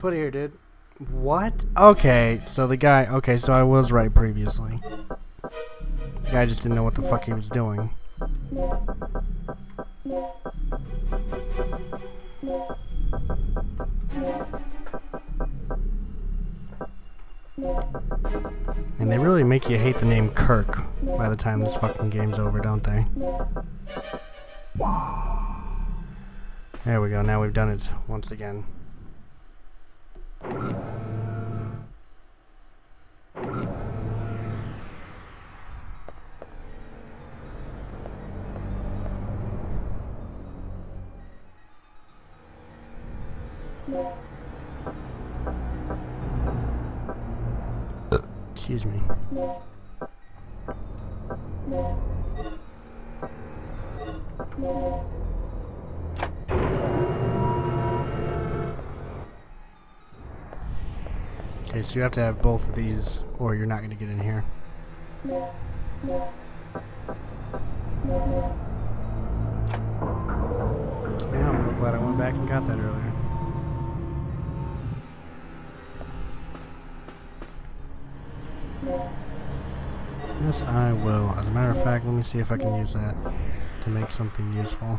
Put here, dude. What? Okay, so the guy. Okay, so I was right previously. The guy just didn't know what the fuck he was doing. And they really make you hate the name Kirk by the time this fucking game's over, don't they? There we go, now we've done it once again. So you have to have both of these, or you're not going to get in here. Yeah, I'm real glad I went back and got that earlier. Yes, I will. As a matter of fact, let me see if I can use that to make something useful.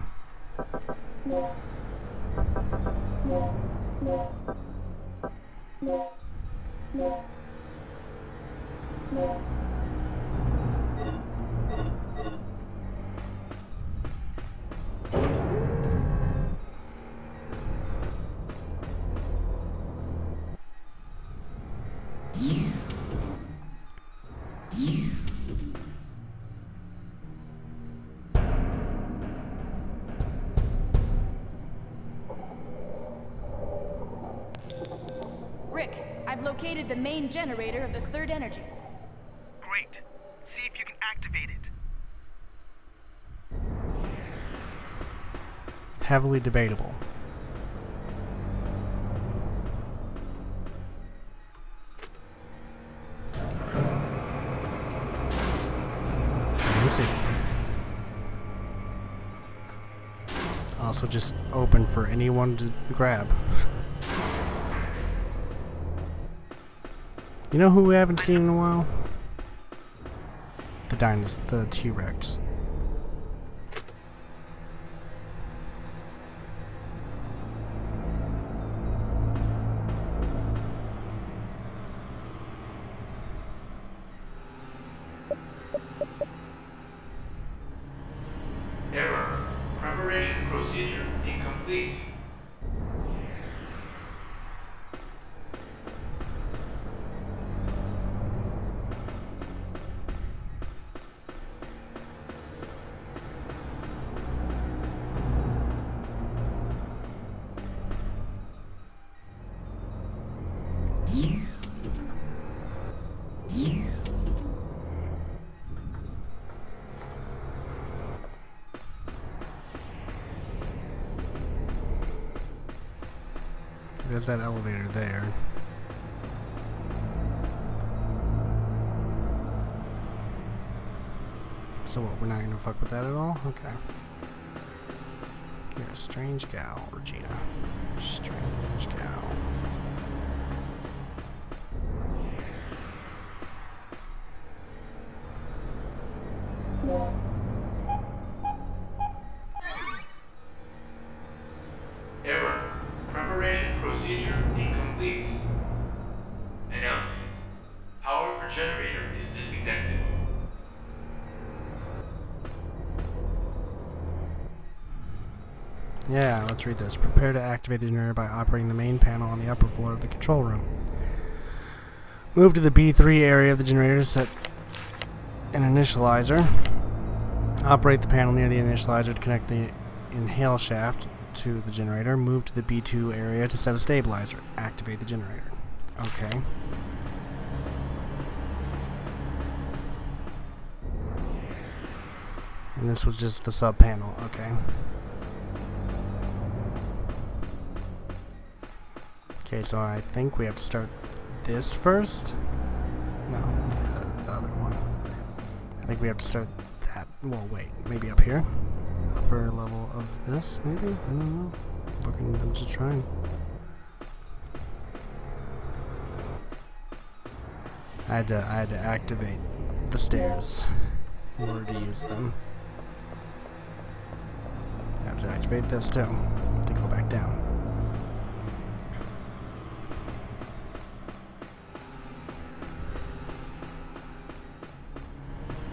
Located the main generator of the third energy. Great. See if you can activate it. Heavily debatable. Fancy. Also just open for anyone to grab. You know who we haven't seen in a while? The dinos the T-Rex. There's that elevator there. So what, we're not gonna fuck with that at all? Okay. You're strange gal, Regina. Strange gal. Let's read this. Prepare to activate the generator by operating the main panel on the upper floor of the control room. Move to the B3 area of the generator to set an initializer. Operate the panel near the initializer to connect the inhale shaft to the generator. Move to the B2 area to set a stabilizer. Activate the generator. Okay. And this was just the sub panel. Okay. Okay, so I think we have to start this first. No, the, the other one. I think we have to start that. Well, wait, maybe up here, upper level of this, maybe. I don't know. Looking, I'm just trying. I had to, I had to activate the stairs in order to use them. I have to activate this too to go back down.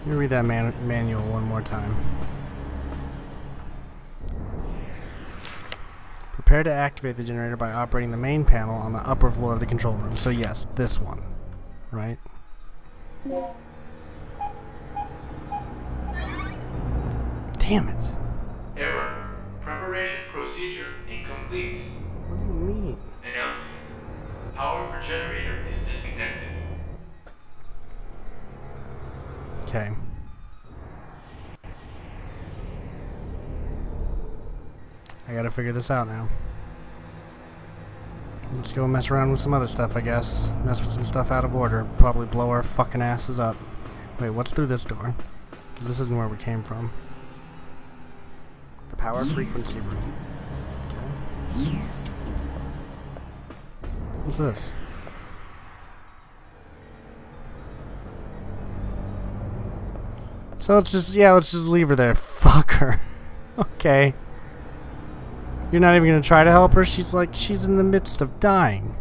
Let me read that man manual one more time. Prepare to activate the generator by operating the main panel on the upper floor of the control room. So yes, this one, right? Damn it. Okay. I gotta figure this out now. Let's go mess around with some other stuff, I guess. Mess with some stuff out of order. Probably blow our fucking asses up. Wait, what's through this door? Because this isn't where we came from. The power frequency room. Okay. What's this? So let's just, yeah, let's just leave her there. Fuck her. okay. You're not even gonna try to help her? She's like, she's in the midst of dying.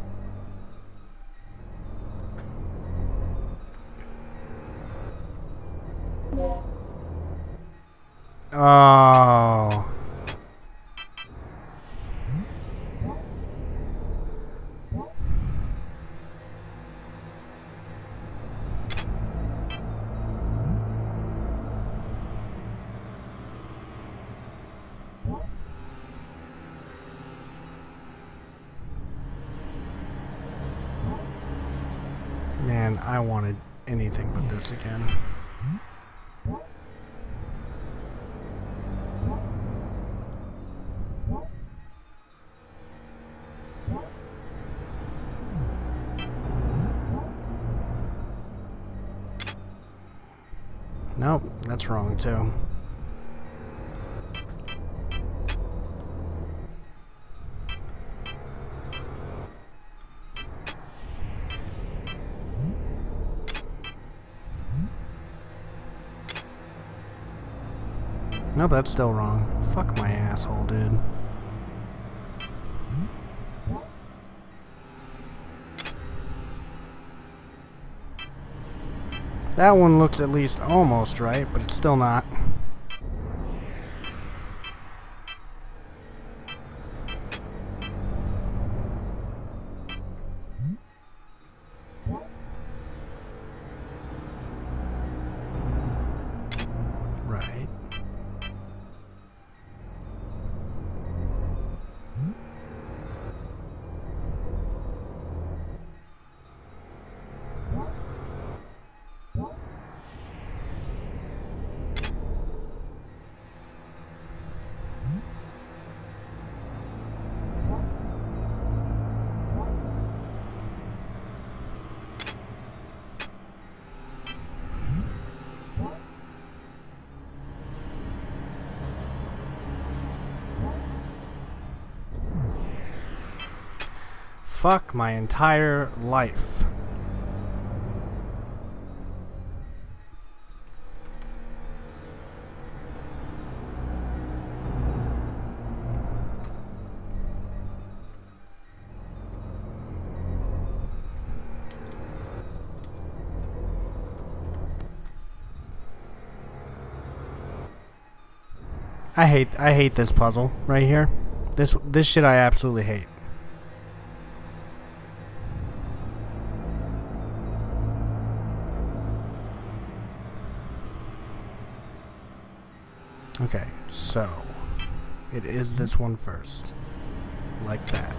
Oh. Man, I wanted anything but this again. Nope, that's wrong too. Nope, that's still wrong. Fuck my asshole, dude. That one looks at least almost right, but it's still not. My entire life. I hate I hate this puzzle right here. This this shit I absolutely hate. Is this one first. Like that.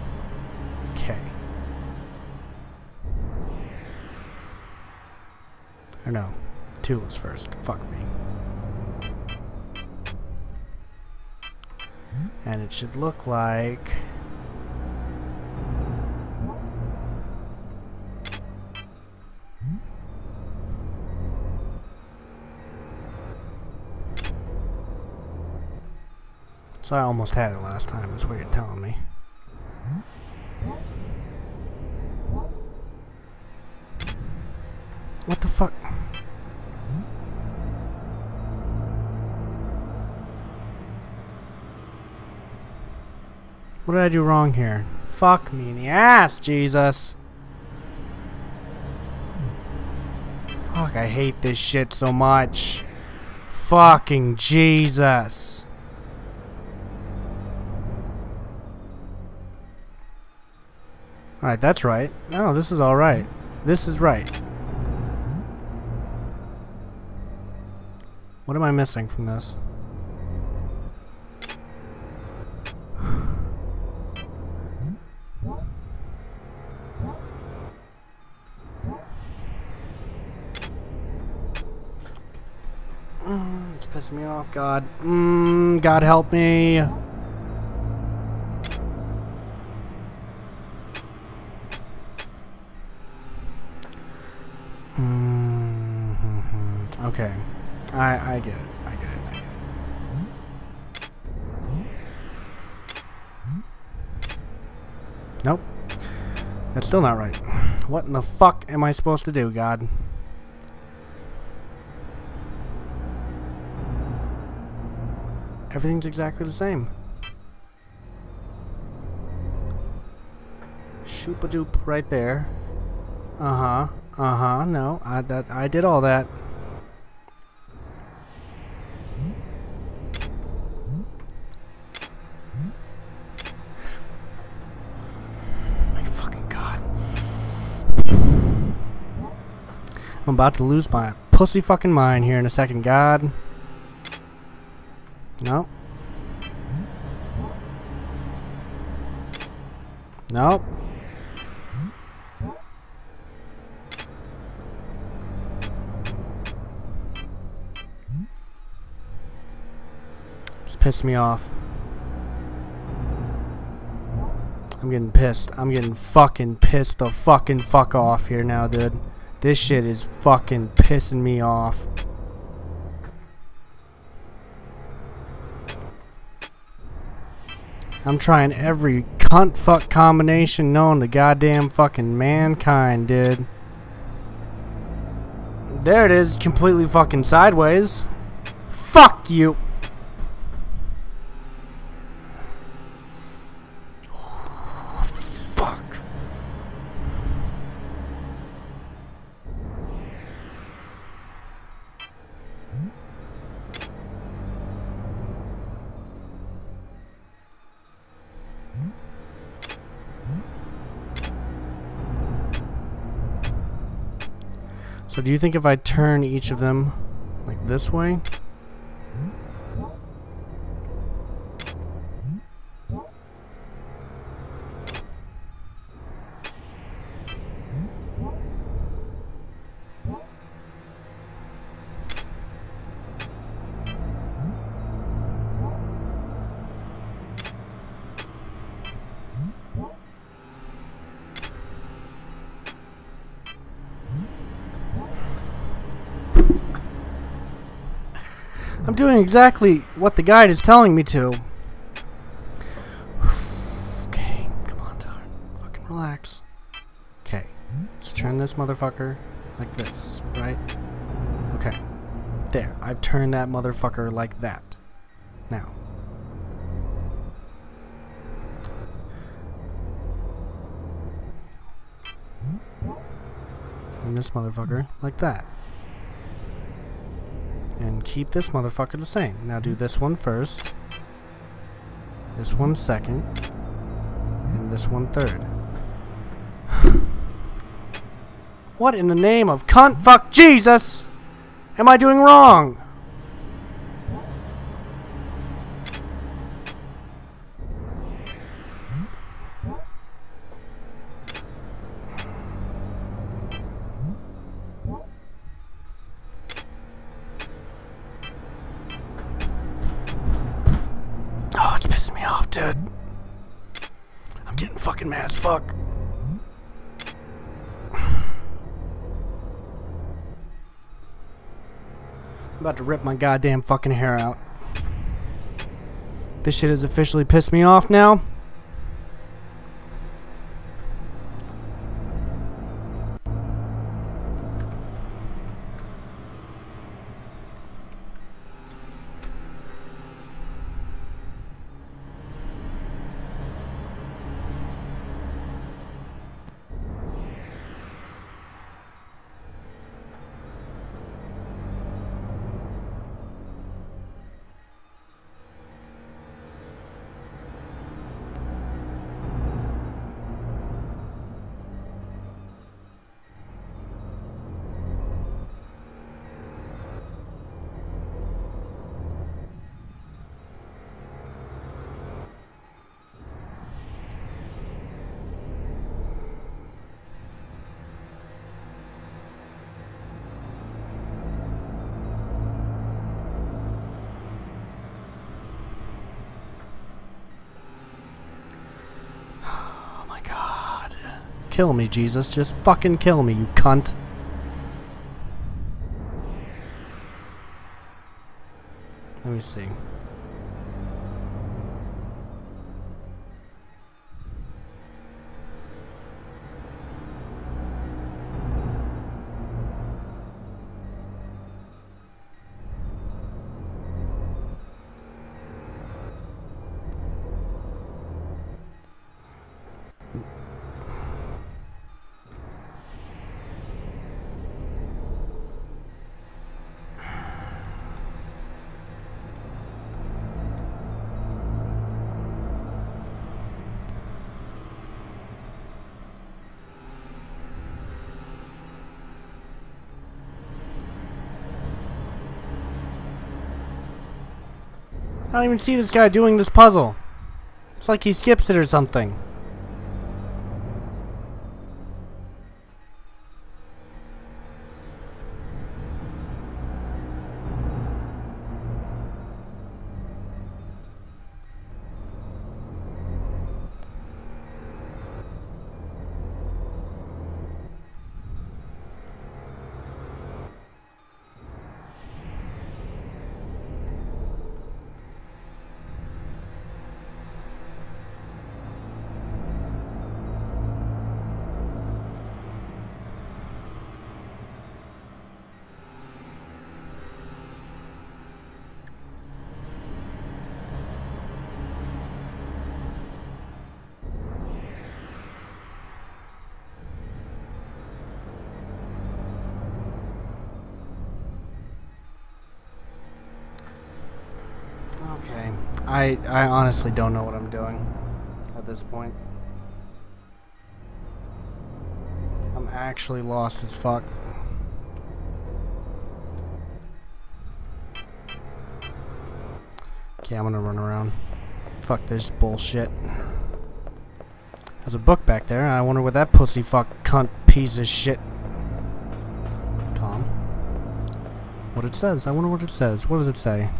Okay. Or no, two was first. Fuck me. And it should look like... So I almost had it last time, is what you're telling me. What the fuck? What did I do wrong here? Fuck me in the ass, Jesus! Fuck, I hate this shit so much. Fucking Jesus. Alright, that's right. No, this is alright. This is right. What am I missing from this? It's pissing me off, God. Mm, God help me. Still not right. What in the fuck am I supposed to do, God? Everything's exactly the same. Shoopadoop right there. Uh-huh. Uh-huh. No, I that I did all that. I'm about to lose my pussy fucking mind here in a second, God. No. No. It's pissed me off. I'm getting pissed. I'm getting fucking pissed the fucking fuck off here now, dude. This shit is fucking pissing me off. I'm trying every cunt fuck combination known to goddamn fucking mankind, dude. There it is, completely fucking sideways. Fuck you. Fuck. Do you think if I turn each of them like this way? I'm doing exactly what the guide is telling me to. okay, come on, Tyler. Fucking relax. Okay, so turn this motherfucker like this, right? Okay. There, I've turned that motherfucker like that. Now. And this motherfucker like that and keep this motherfucker the same. Now do this one first, this one second, and this one third. what in the name of cunt fuck Jesus am I doing wrong? To rip my goddamn fucking hair out. This shit has officially pissed me off now. Kill me, Jesus. Just fucking kill me, you cunt. Let me see. Don't even see this guy doing this puzzle. It's like he skips it or something. Okay. I I honestly don't know what I'm doing at this point. I'm actually lost as fuck. Okay, I'm gonna run around. Fuck this bullshit. There's a book back there. I wonder what that pussy fuck cunt piece of shit. Calm. What it says. I wonder what it says. What does it say?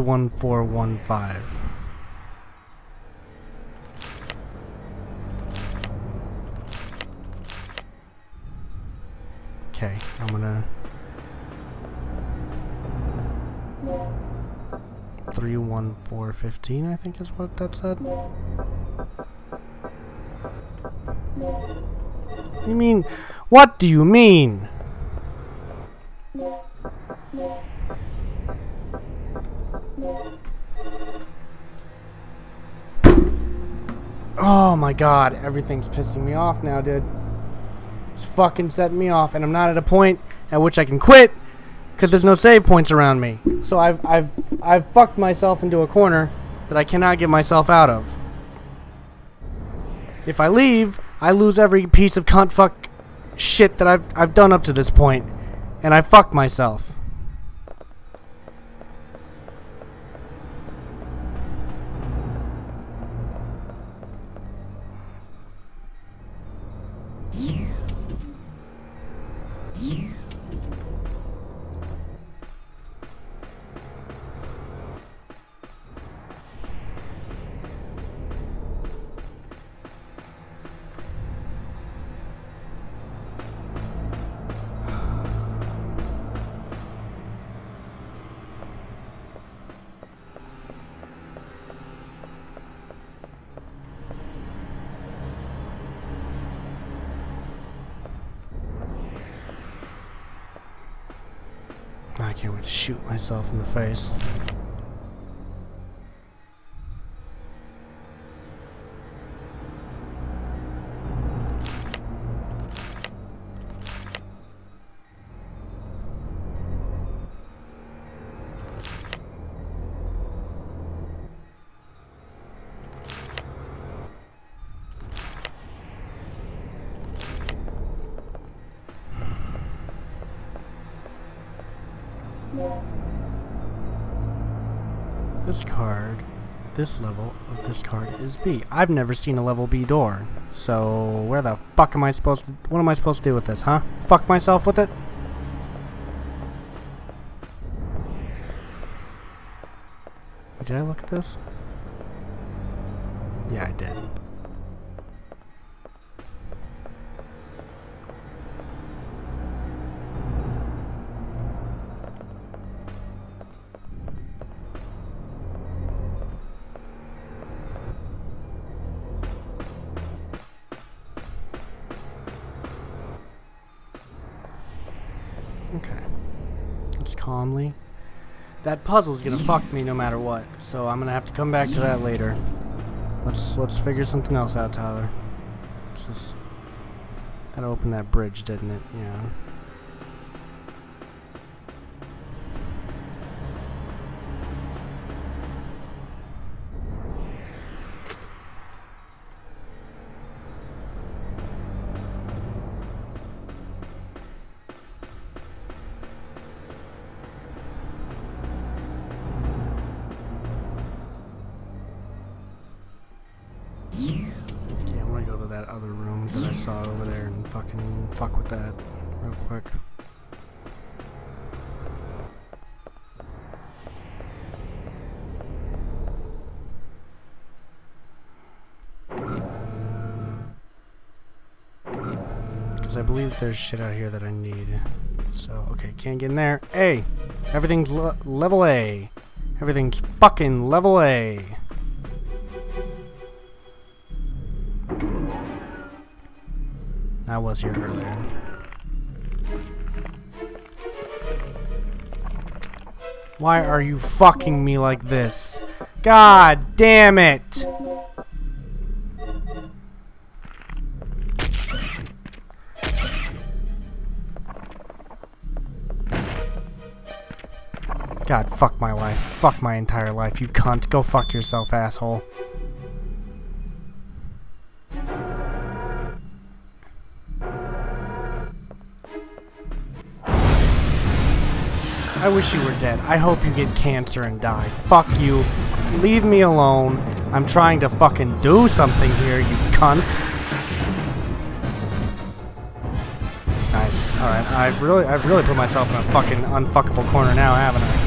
Three one four one five. Okay, I'm gonna three one four fifteen. I think is what that said. You mean? What do you mean? God, everything's pissing me off now, dude. It's fucking setting me off, and I'm not at a point at which I can quit because there's no save points around me. So I've I've I've fucked myself into a corner that I cannot get myself out of. If I leave, I lose every piece of cunt fuck shit that I've I've done up to this point, and I fuck myself. Myself in the face. This level of this card is B. I've never seen a level B door. So where the fuck am I supposed to, what am I supposed to do with this, huh? Fuck myself with it? Did I look at this? Okay. Let's calmly. That puzzle's gonna fuck me no matter what, so I'm gonna have to come back to that later. Let's let's figure something else out, Tyler. Let's just that opened that bridge, didn't it? Yeah. There's shit out here that I need. So, okay, can't get in there. A! Everything's le level A. Everything's fucking level A. I was here earlier. Why are you fucking me like this? God damn it! Fuck my entire life, you cunt. Go fuck yourself, asshole. I wish you were dead. I hope you get cancer and die. Fuck you. Leave me alone. I'm trying to fucking do something here, you cunt. Nice. Alright, I've really I've really put myself in a fucking unfuckable corner now, haven't I?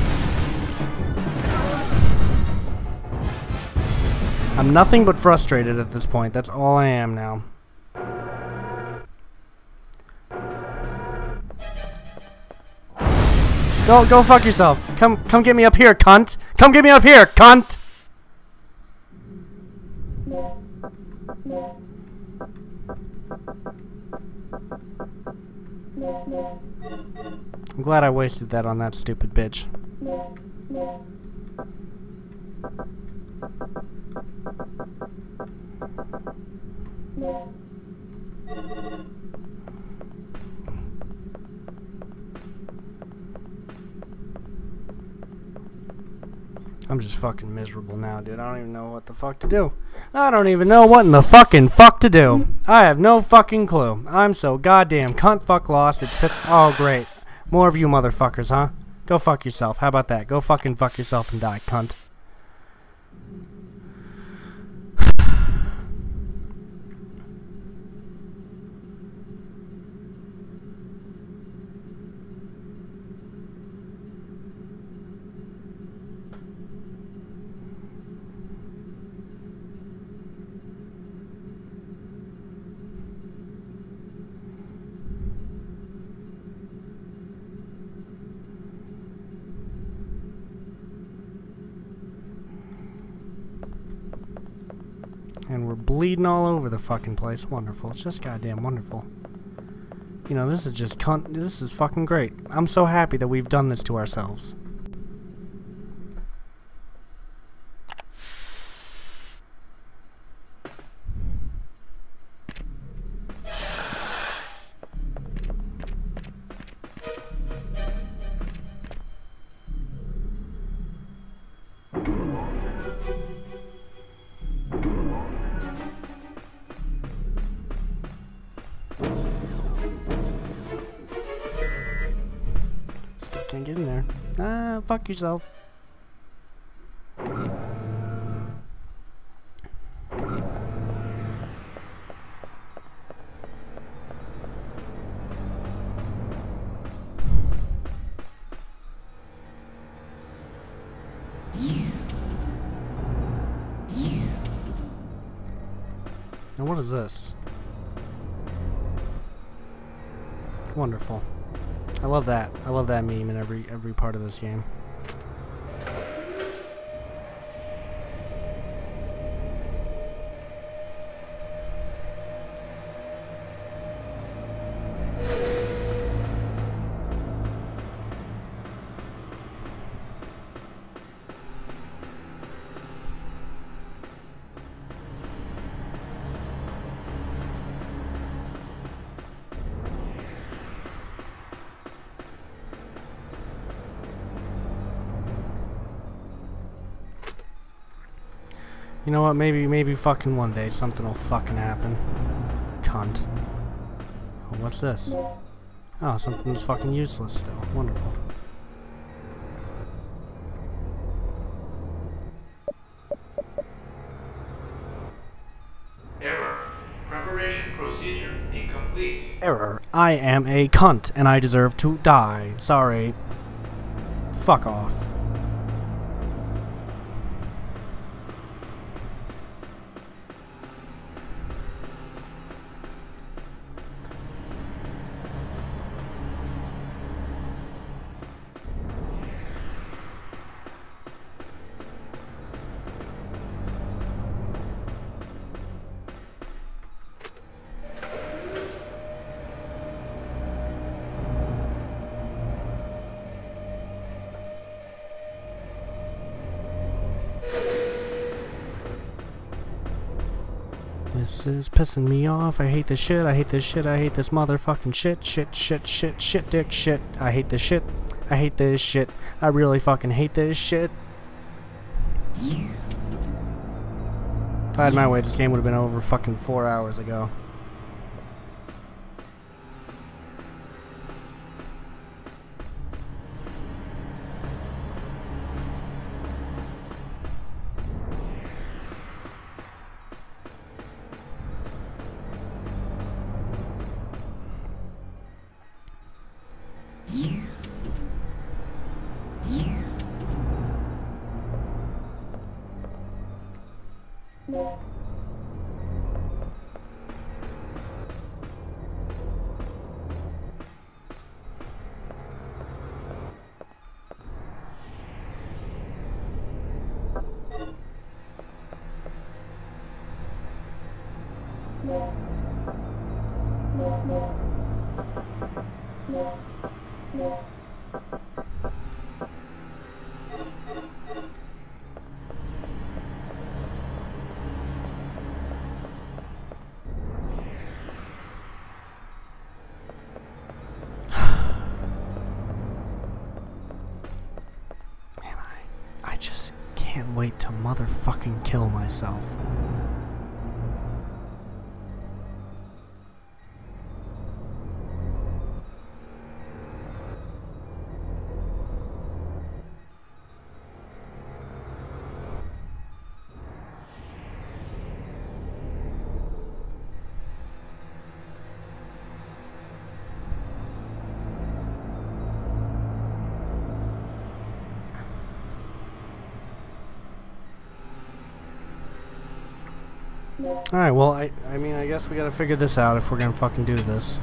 I'm nothing but frustrated at this point. That's all I am now. Go, go fuck yourself. Come, come get me up here, cunt. Come get me up here, cunt. I'm glad I wasted that on that stupid bitch. I'm just fucking miserable now, dude. I don't even know what the fuck to do. I don't even know what in the fucking fuck to do. I have no fucking clue. I'm so goddamn cunt fuck lost. It's piss. Oh, great. More of you motherfuckers, huh? Go fuck yourself. How about that? Go fucking fuck yourself and die, cunt. And we're bleeding all over the fucking place. Wonderful. It's just goddamn wonderful. You know, this is just cunt. This is fucking great. I'm so happy that we've done this to ourselves. Fuck yourself. And what is this? Wonderful. I love that. I love that meme in every every part of this game. Know what? Maybe, maybe fucking one day something will fucking happen. Cunt. Oh, what's this? Oh, something's fucking useless still. Wonderful. Error. Preparation procedure incomplete. Error. I am a cunt and I deserve to die. Sorry. Fuck off. Pissing me off. I hate this shit. I hate this shit. I hate this motherfucking shit. Shit, shit, shit, shit, dick, shit. I hate this shit. I hate this shit. I really fucking hate this shit. If I had my way, this game would have been over fucking four hours ago. Can't wait to motherfucking kill myself. Alright, well, I, I mean, I guess we gotta figure this out if we're gonna fucking do this.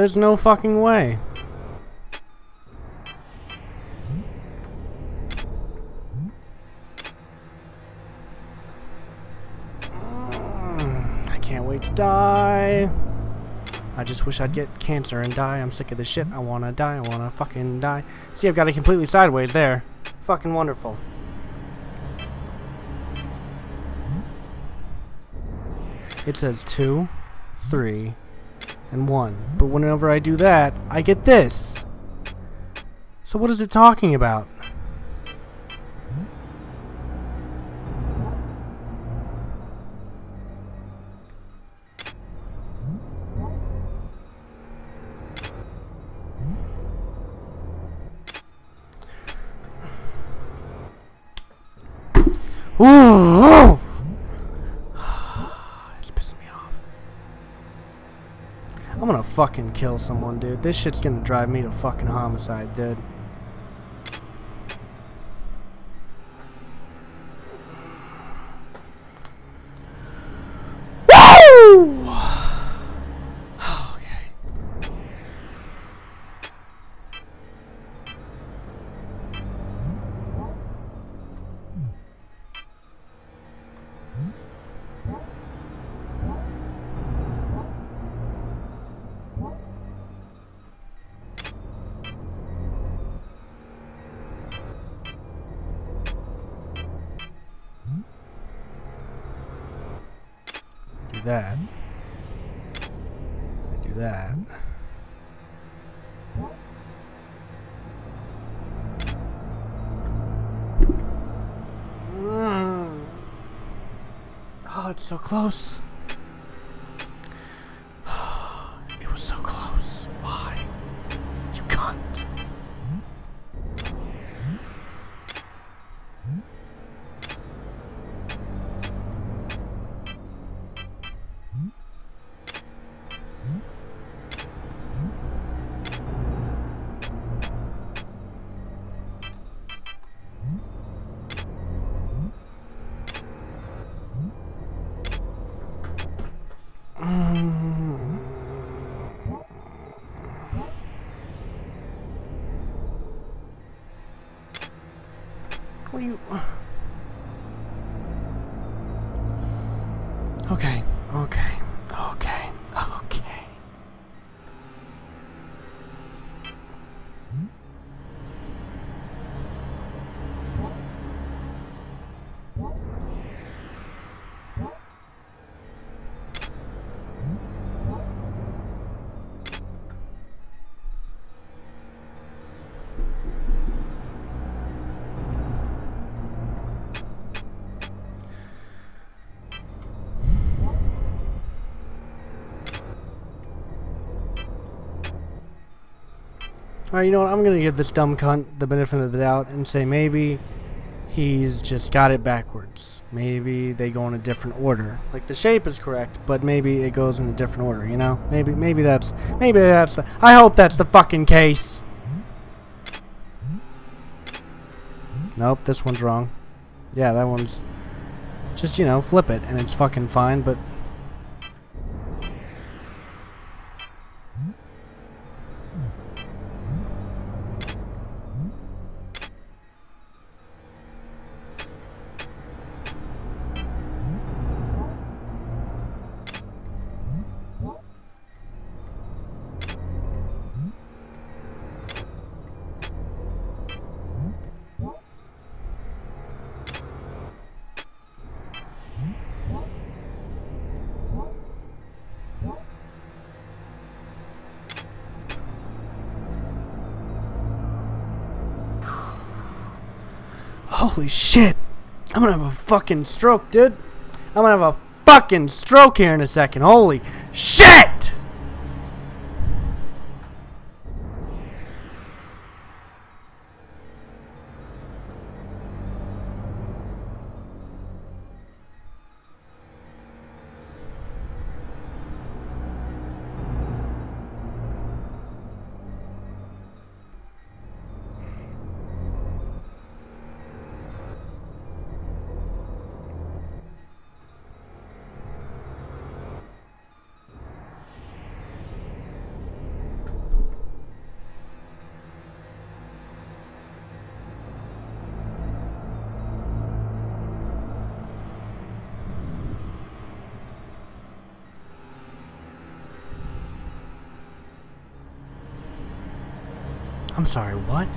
There's no fucking way. Mm, I can't wait to die. I just wish I'd get cancer and die. I'm sick of this shit. I wanna die. I wanna fucking die. See, I've got it completely sideways there. Fucking wonderful. It says two, three, and 1. But whenever I do that, I get this. So what is it talking about? Fucking kill someone, dude. This shit's gonna drive me to fucking homicide, dude. Close. Okay, okay, Alright, you know what? I'm gonna give this dumb cunt the benefit of the doubt and say maybe he's just got it backwards. Maybe they go in a different order. Like the shape is correct, but maybe it goes in a different order, you know? Maybe maybe that's maybe that's the I hope that's the fucking case. Nope, this one's wrong. Yeah, that one's just, you know, flip it and it's fucking fine, but shit! I'm gonna have a fucking stroke, dude. I'm gonna have a fucking stroke here in a second. Holy shit! Sorry, what?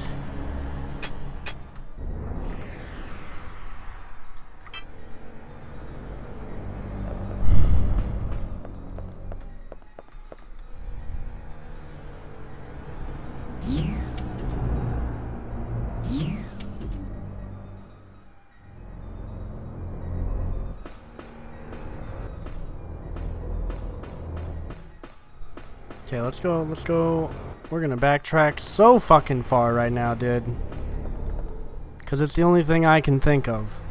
Okay, let's go, let's go. We're gonna backtrack so fucking far right now, dude. Because it's the only thing I can think of.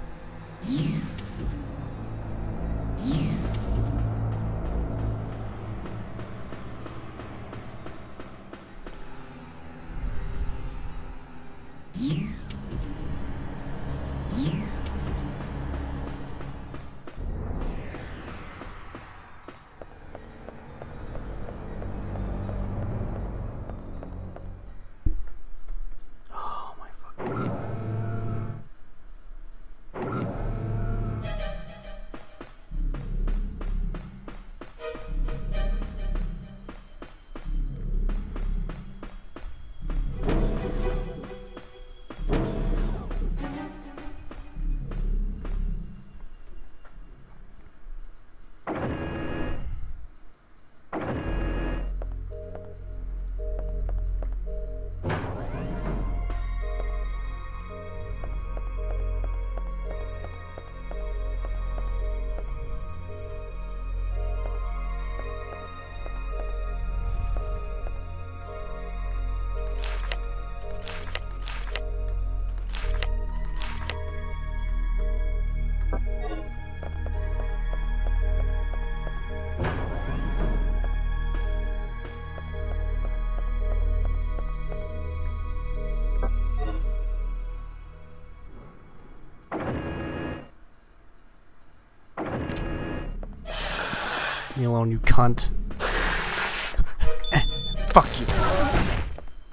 Me alone, you cunt. Fuck you.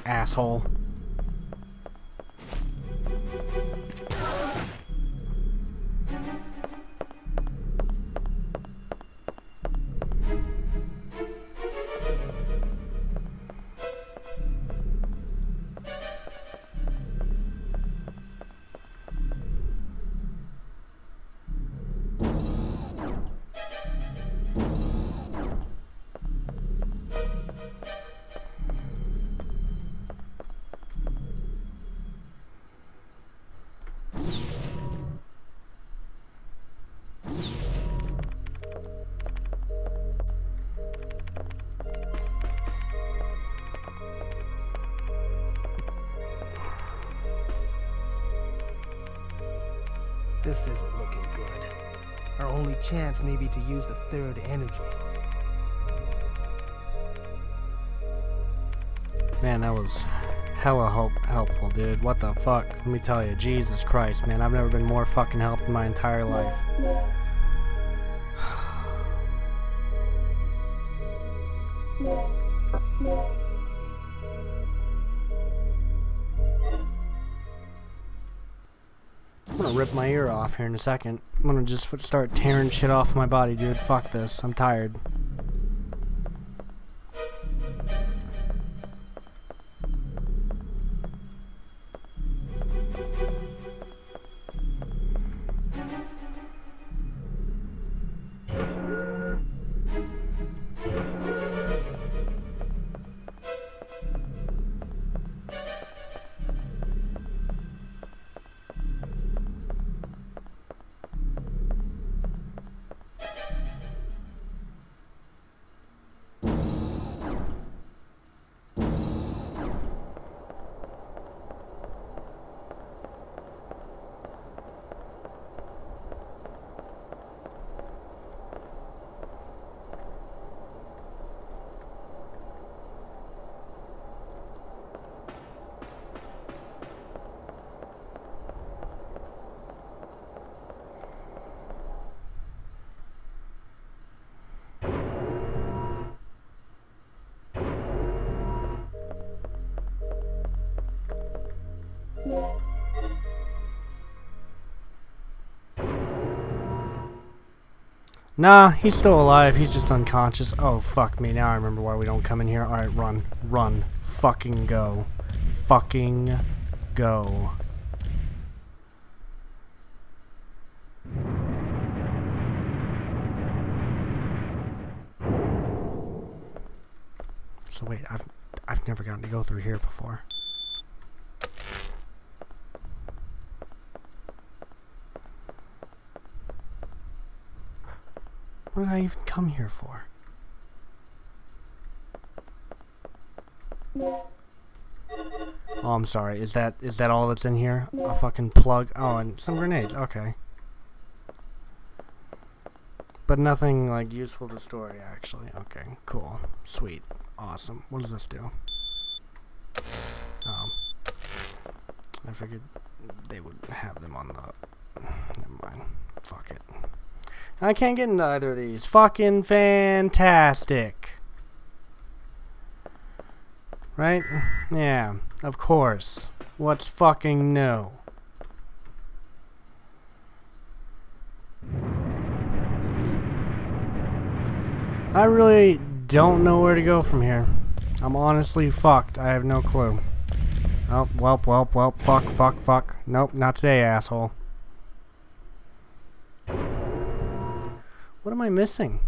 Asshole. Chance may be to use the third energy. Man, that was hella help helpful, dude. What the fuck? Let me tell you, Jesus Christ, man. I've never been more fucking helped in my entire life. Rip my ear off here in a second. I'm gonna just start tearing shit off my body, dude. Fuck this. I'm tired. Nah, he's still alive. He's just unconscious. Oh, fuck me. Now I remember why we don't come in here. Alright, run. Run. Fucking go. Fucking go. So wait, I've I've never gotten to go through here before. What did I even come here for? Oh, I'm sorry. Is that is that all that's in here? A fucking plug? Oh, and some grenades. Okay. But nothing like useful to story actually. Okay, cool. Sweet. Awesome. What does this do? Oh. I figured they would have them on the Never mind. Fuck it. I can't get into either of these. Fucking fantastic. Right? Yeah, of course. What's fucking new? I really don't know where to go from here. I'm honestly fucked. I have no clue. Oh, welp, welp, welp, fuck, fuck, fuck. Nope, not today, asshole. What am I missing?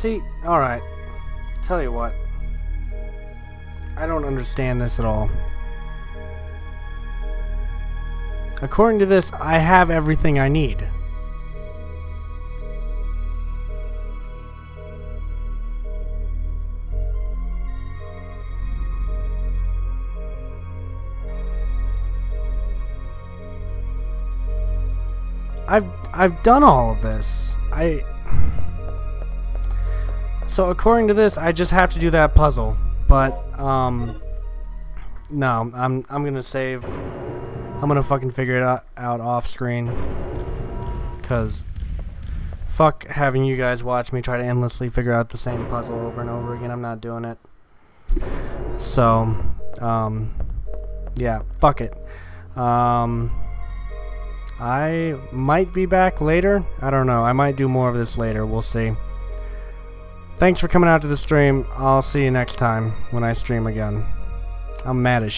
See, alright. Tell you what. I don't understand this at all. According to this, I have everything I need. I've I've done all of this. I So according to this, I just have to do that puzzle. But um no, I'm I'm going to save I'm going to fucking figure it out, out off screen cuz fuck having you guys watch me try to endlessly figure out the same puzzle over and over again. I'm not doing it. So, um yeah, fuck it. Um I might be back later. I don't know. I might do more of this later. We'll see. Thanks for coming out to the stream. I'll see you next time when I stream again. I'm mad as